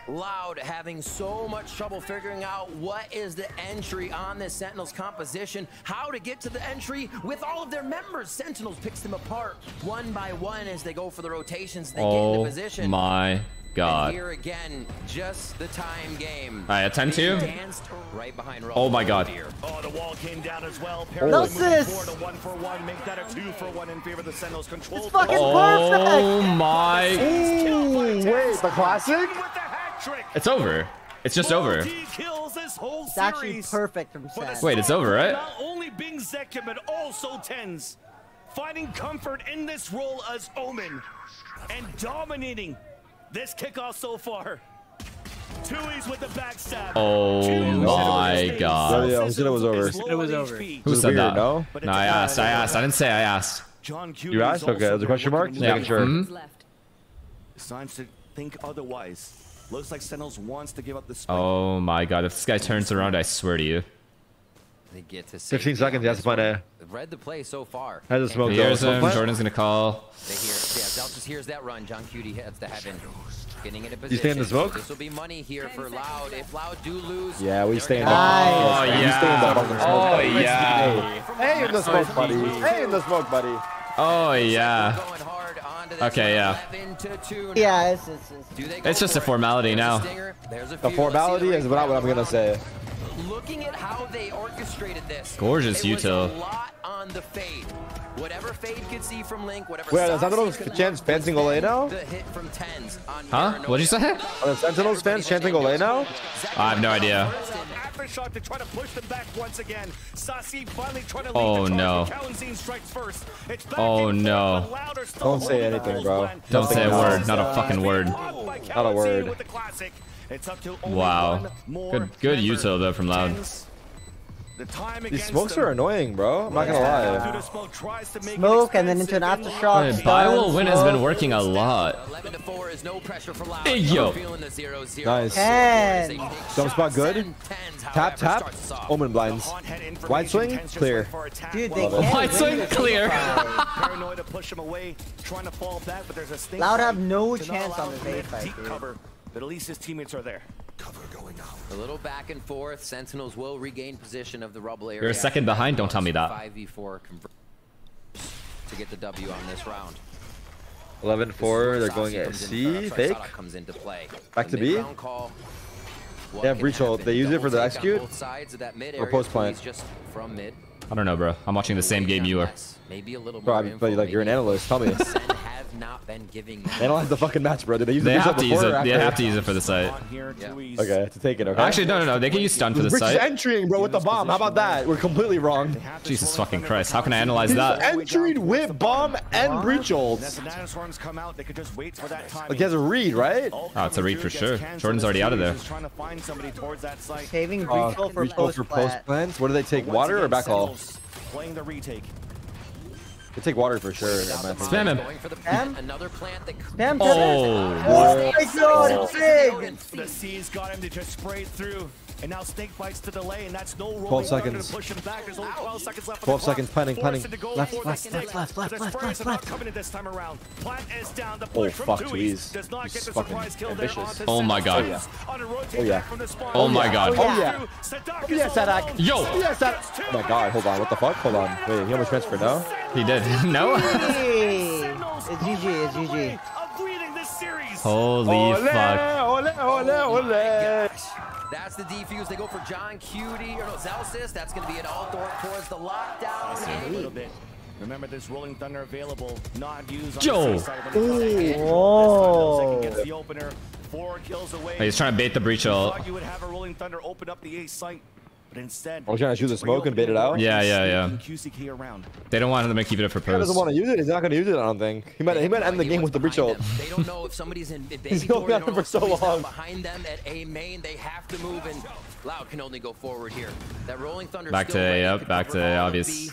Loud having so much trouble figuring out what is the entry on this Sentinels composition, how to get to the entry with all of their members. Sentinels picks them apart one by one as they go for the rotations. They get into Oh position. my And god. here again, just the time game. Alright, at 10-2. Right behind Oh my god. Oh, the wall came down as well. No Parallel moving sis. one for one. Make that a two for one in favor of the Sentinels. Control. It's fucking Oh perfect. my. Ooh, wait, the classic? With the hat trick. It's over. It's just over. kills this whole It's actually perfect from For Seth. Wait, it's over, right? Not only being Zekken, but also TenZ. Finding comfort in this role as Omen. And dominating this kickoff so far. tuyz with the backstab. Oh Two my god. Yeah, yeah, who said it was over? It was over. Who Was said weird, that? no? But No, it's I a- asked. I asked. I didn't say I asked. John Q You asked? Okay, also there's a question mark? looking Yeah. Making sure. Signs hmm? to think otherwise. Looks like Sentinels wants to give up the spike. Oh my god. If this guy turns around, I swear to you. They get to 15 seconds, on he has to find a- Read the play so far. Has a smoke He hears him. Um, plant? Jordan's gonna call. They hear, yeah, zellsis hears that run. johnqt heads to heaven. Getting into position. You stay in the smoke? This will be money here for Loud. If Loud do lose, Yeah, we stay in the Nice. Oh We stay in the oh, yeah. smoke. Oh buddy. yeah. Hey in the smoke, buddy. Hey in the smoke, buddy. Oh yeah. going hard onto the Okay, yeah. 11 to 2. Yeah, it's, it's, it's Do they go It's just a formality now. stinger. There's a The few. Let's see formality is not what I'm gonna say. Looking at how they orchestrated this. Gorgeous it was a lot on the fade. Whatever fade could see from Link, whatever. Wait, the Sentinels could chance look, fencing Olay now? The hit from TenZ on Huh? What'd you say? Are the Sentinels fans chanting Olay now? I have no idea. Aftershock to try to push them back once again. Sacy finally trying to Oh, no. strikes first. It's back Oh, no. but Louder still Don't say anything, Bulls bro. plan. Don't say a word. Not a fucking word. Blocked by Not a word. With the classic. It's up to Wow. Good good member. util though from Loud. The time These smokes them. are annoying, bro. I'm not gonna lie. Through smoke, tries to make it Smoke and then into an in aftershock. line. Hey, Buy will win has been working a lot. 11 to 4 is no pressure for Loud. Hey, yo. Feeling the 0-0. Nice. As they Ten. take Jump spot good. Tap, tap. starts us off. Omen blinds. Haunt Wide swing, clear. for attack. Dude, they Love Wide swing, clear. fight. [laughs] Paranoid to push him away, trying to fall back, but there's a snake Loud have no chance on him this to A fight, deep but at least his teammates are there. Cover going out. A little back and forth. Sentinels will regain position of the rubble area. You're a second behind, don't tell me that. 5v4 convert to get the W on this round. 11-4, they're going Sacy at comes in- C, fake. Comes into play. Back The to B? mid-round call. What Yeah, can breach ult. They use it for the Double take on execute? sides of that mid Or post plant? Just from mid. I don't know, bro. I'm watching the same game you are. Maybe a little Bro, more I'm- info, but like you're an analyst. Tell me. [laughs] Sen have not been giving them Analyze the fucking match, bro. Did they use They the have to use it. They after? have to use it for the site. Yeah. Okay, to take it, okay? Actually, no, no, no. They can use stun for the Rich is site. entering, bro, with the bomb. How about that? We're completely wrong. They have this Jesus fucking Christ. How can I analyze He's that? entering with bomb and breach And ults. the dinosaurs come out, they could just wait for that time. Like, he has a read, right? Oh, it's a read for sure. Jordan's already out of there. Trying to find somebody towards that site. Saving Uh, breach ult for post for post plant. plants. What do they take? Water or again, backhaul? Playing the retake. They take water for sure. in my opinion. Spam him. Going for the Spam? Another plant that Spam Oh. Oh my god, it's big! The C's got him to just spray through. And now Snake bites to delay, and that's no rolling 12 seconds. to push him back. There's only 12 seconds left. 12 seconds, planning, planning. him to go Left, left, left, left, left, left, left, left. coming in this time around. Plant is down. The Oh, from fuck, tuyz tuyz. does not get He's the fucking surprise kill ambitious. there Oh my God. Sentinels. On Oh, yeah. back oh, from the spawn. Oh my God. Oh, yeah. Oh, Saadhak Oh, yeah, Saadhak. Yo. Oh, yeah, Saadhak. Oh my god, hold on. What the fuck? Hold on. Wait, he almost transferred now? He did. [laughs] no? It's GG, it's GG. Of leading this series. Holy fuck. ole, ole, ole. Oh That's the defuse. They go for johnqt or no zellsis. That's going to be an all door towards the lockdown. A little bit. Remember, this rolling thunder available, not used on Joe. the C side when it comes to hit. Whoa. Gets the opener, four kills away. He's trying to bait the breach ult. Thought you would have a rolling thunder open up the A site, but instead. Oh, he's trying to shoot the smoke and bait it out? Yeah, yeah, yeah. QCK around. They don't want him to keep it up for He doesn't want to use it. He's not going to use it, I don't think. He might, he might end the game with the breach ult. They don't know if somebody's in, in He's baby only door. got They him don't know for so long. behind them at A main. They have to move, and Loud can only go forward here. That rolling thunder. Back to A, yep, back to A, obvious.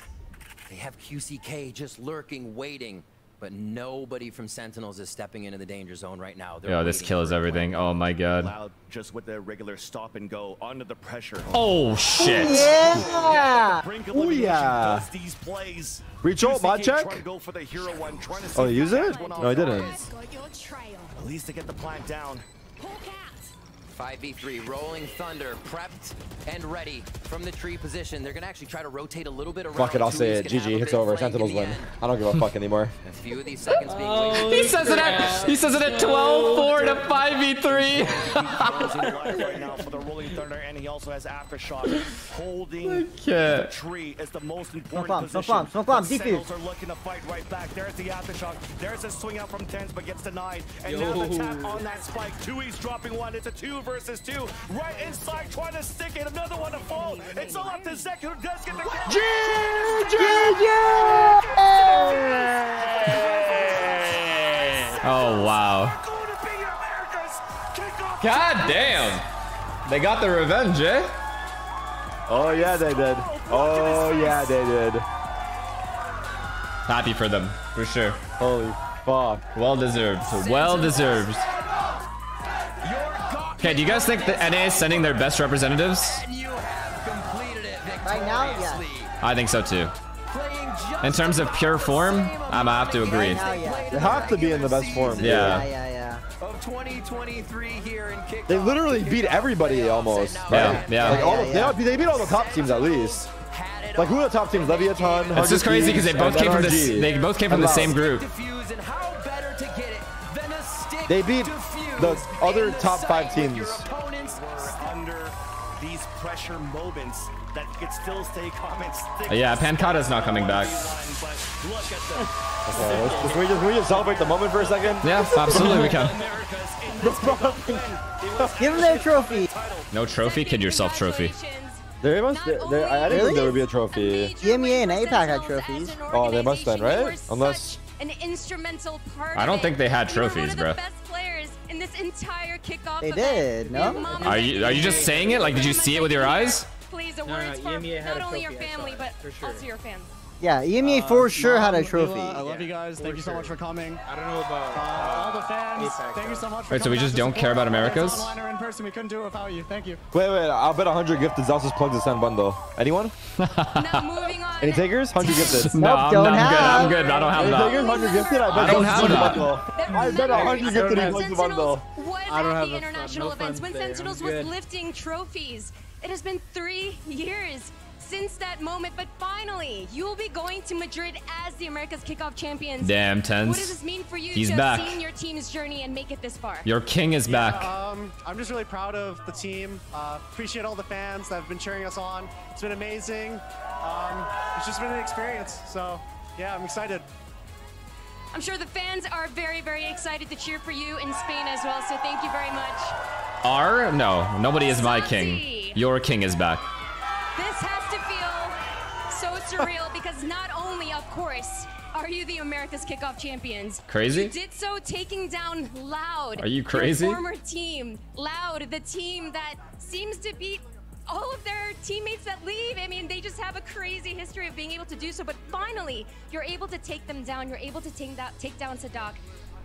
They have QCK just lurking, waiting. But nobody from Sentinels is stepping into the danger zone right now. They're Yo, this waiting kill is for a play. everything. Oh my god. Loud just with the regular stop and go under the pressure. Oh shit. Oh, yeah! Brink of Oh, elimination yeah. does these plays. Breach ult, QCK mod check? go for the hero one, trying to Oh, see he used if it? that's No, he off didn't. guard. Got your trail. At least to get the plant down. Hawk out. 5v3, Rolling Thunder, prepped and ready from the tree position. They're going to actually try to rotate a little bit around. Fuck it, I'll say it. tuyz gonna have GG, a it's over. Sentinels win. I don't give a fuck anymore. A few of these seconds being Oh, wasted. He says it at he says it at 12-4 to 5v3. Closing life right now for the Rolling Thunder, and he also has aftershock holding the tree is the most important bomb, smoke position. bomb, smoke bomb, The defuse. Are looking to fight right back. There's the aftershock. There's a swing out from TenZ, but gets denied. And now the tap on that spike. tuyz dropping one. It's a two versus two. Right inside, trying to stick it. Another one to fall. It's all up to Zek, who does get the Oh wow. Going to be America's. God damn. They got the revenge, eh? Oh, yeah, they did. Oh, yeah, they did. Happy for them, for sure. Holy fuck. Well deserved. Well deserved. Okay, do you guys think the NA is sending their best representatives? And you have completed it. Right now, yeah. I think so too. In terms of pure form, I'm gonna have to agree. Right now, yeah. They have to be in the best form. Yeah. Yeah, yeah, yeah. Of 2023 here in kickoff. They literally beat everybody almost. Yeah, right? yeah. Like all Yeah, yeah. They, they beat all the top teams at least. Like who are the top teams? Leviathan. It's just crazy because they both came from this. They both came from the same group. Defuse, and how better to get it than a stick They beat defuse the other top five teams. opponent's We're under these pressure moments that could still stay calm and stick. Yeah, pANcada's not coming back. But look at the [laughs] Okay, let's, let's- can, we just, we just celebrate the moment for a second? Yeah, absolutely we can. Americas in this big win. It was Give them their trophy. No trophy, kid yourself trophy. There must. There, there, I I didn't think there would be a trophy. EMEA and APAC had trophies. Oh, they must have been, right? Unless- an instrumental part. I don't think they had it. You were trophies, one of the bruh. best players in this entire kickoff They event. did, no? Are you- are you just saying it? Like, did you see it with your eyes? Please, the No, no, for EMEA not only your trophy, I saw family, but for sure. also your fans. Yeah, EMEA for sure had a trophy. Lua, I love you guys. Thank you so much for coming. I don't know about Uh, all the fans, APAC, thank you so much for Wait, so we just don't care about Americas? Online or in person, we couldn't do it without you. Thank you. Wait, wait. I'll bet 100 gifted zellsis plugs the send bundle. Anyone? now moving on. Any takers? 100 gifted. [laughs] No, I'm, don't I'm good. I'm good. I don't have Any that. takers? 100 gifted? I bet I don't have that. bundle. I bet 100 gifted he plugs the bundle. Was I don't at have the the international events when funds there. I'm Sentinels was lifting trophies. It has been three years since that moment, but finally, you will be going to Madrid as the America's Kickoff Champions. Damn, What does this mean for you He's to back. have seen your team's journey and make it this far? Your king is back. Um, I'm just really proud of the team. Uh, appreciate all the fans that have been cheering us on. It's been amazing. Um, it's just been an experience. So, yeah, I'm excited. I'm sure the fans are very, very excited to cheer for you in Spain as well, so thank you very much. R? No, nobody is my king. Your king is back. This has to feel so surreal because not only, of course, are you the America's Kickoff Champions. Crazy? You did so taking down Loud. Are you your crazy? former team, Loud, the team that seems to beat all of their teammates that leave. I mean, they just have a crazy history of being able to do so. But finally, you're able to take them down. You're able to take that take down Saadhak.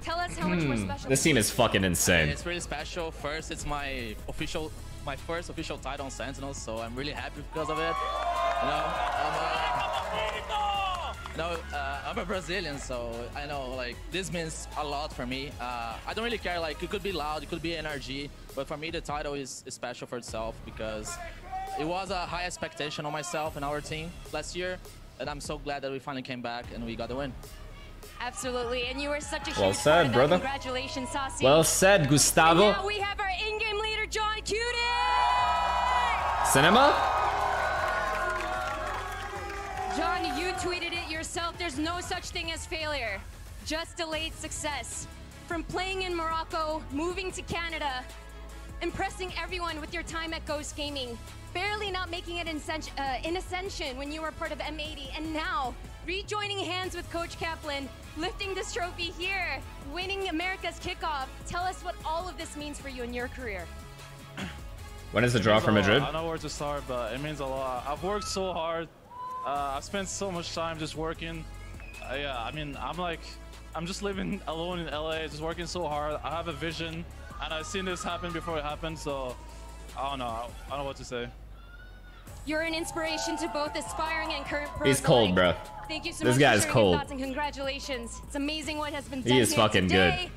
Tell us how much more special. Hmm. This team is fucking insane. It's really special. First, it's my official, my first official title on Sentinels, so I'm really happy because of it. You know, I'm a, no, uh, I'm a Brazilian, so I know like this means a lot for me. Uh, I don't really care. Like it could be loud, it could be NRG, but for me the title is, is special for itself because it was a high expectation on myself and our team last year, and I'm so glad that we finally came back and we got the win. Absolutely, and you were such a huge Well part said, of that. brother. Congratulations, Sacy. Well said, And Gustavo. now we have our in-game leader, John Cutie. Cinema? John, you tweeted it yourself. There's no such thing as failure, just delayed success. From playing in Morocco, moving to Canada, impressing everyone with your time at Ghost Gaming, barely not making it in, uh, in Ascension when you were part of M80, and now rejoining hands with Coach Kaplan, lifting this trophy here, winning America's kickoff. Tell us what all of this means for you in your career. When is the draw for Madrid? I don't know where to start, but it means a lot. I've worked so hard. Uh, I've spent so much time just working. Uh, yeah, I mean, I'm like, I'm just living alone in LA, just working so hard. I have a vision, and I've seen this happen before it happened, so I don't know. I don't know what to say. You're an inspiration to both aspiring and current pros He's cold, bro. Thank you so This much guy for is cold. and congratulations. It's amazing what has been He done is here fucking good.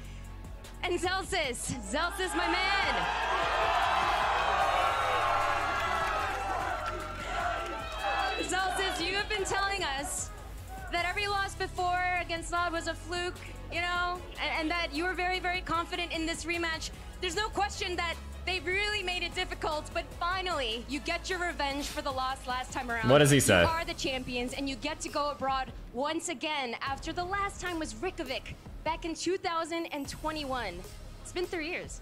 And zellsis, zellsis, my man. Been telling us that every loss before against Loud was a fluke, you know, and, and that you were very, very confident in this rematch. There's no question that they've really made it difficult, but finally, you get your revenge for the loss last time around. What does he say? You are the champions, and you get to go abroad once again after the last time was Reykjavik back in 2021. It's been three years.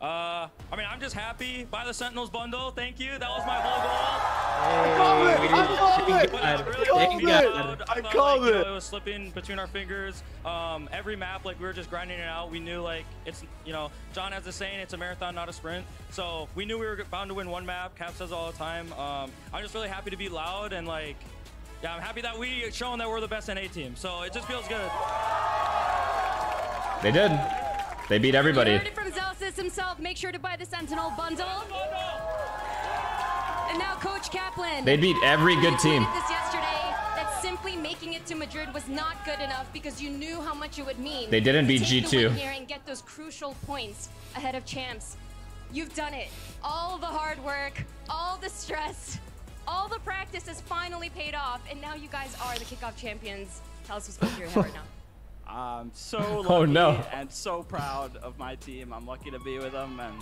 Uh, I mean, I'm just happy by the Sentinels bundle. Thank you. That was my whole goal. I called it! I called it! But I it really called made me it! proud. I felt called like, you know, it! it was slipping between our fingers. Um, every map, like we were just grinding it out. We knew like it's, you know, John has a saying, it's a marathon, not a sprint. So we knew we were bound to win one map. Cap says all the time. Um, I'm just really happy to be loud and like, yeah, I'm happy that we shown that we're the best NA team. So it just feels good. They did. They beat You everybody. heard it from zellsis himself. Make sure to buy the Sentinel bundle. And now Coach Kaplan. They beat every good team. This yesterday, that simply making it to Madrid was not good enough because you knew how much it would mean. They didn't beat G2 G2. Here and get those crucial points ahead of champs. You've done it. All the hard work, all the stress, all the practice has finally paid off, and now you guys are the kickoff champions. Tell us what's going through your head right [laughs] now. I'm so [laughs] lucky Oh, no. and so proud of my team. I'm lucky to be with them, and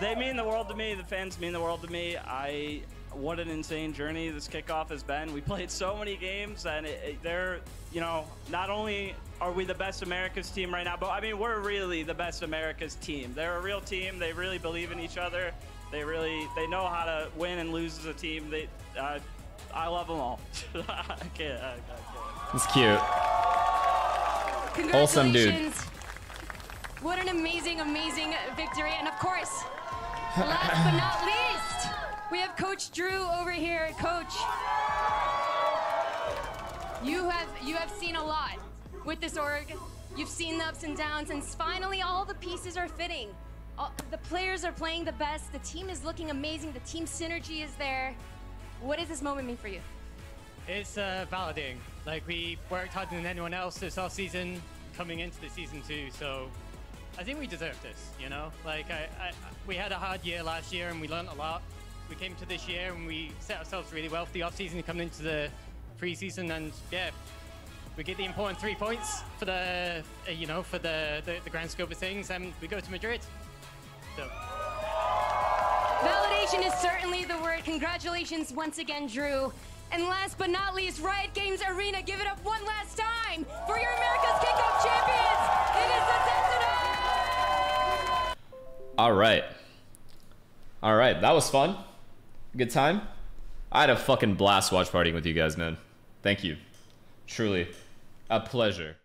they mean the world to me. The fans mean the world to me. I what an insane journey this kickoff has been. We played so many games, and it, it, they're you know not only are we the best America's team right now, but I mean we're really the best America's team. They're a real team. They really believe in each other. They really they know how to win and lose as a team. They uh, I love them all. [laughs] I can't. I, I can't. It's cute. Wholesome dude. What an amazing, amazing victory. And of course, last but not [laughs] least, we have Coach Drew over here. Coach, you have you have seen a lot with this org. You've seen the ups and downs, and finally all the pieces are fitting. All, the players are playing the best. The team is looking amazing. The team synergy is there. What does this moment mean for you? It's uh, validating. Like we worked harder than anyone else this off season, coming into the season too. So I think we deserve this. You know, like I, I, we had a hard year last year and we learned a lot. We came to this year and we set ourselves really well for the off season, coming into the preseason, and yeah, we get the important three points for the, uh, you know, for the, the the grand scope of things, and we go to Madrid. So. Validation is certainly the word. Congratulations once again, Drew. And last but not least, Riot Games Arena, give it up one last time for your America's Kickoff Champions. It is the Sentinels! All right. All right, that was fun. Good time. I had a fucking blast watch partying with you guys, man. Thank you. Truly a pleasure.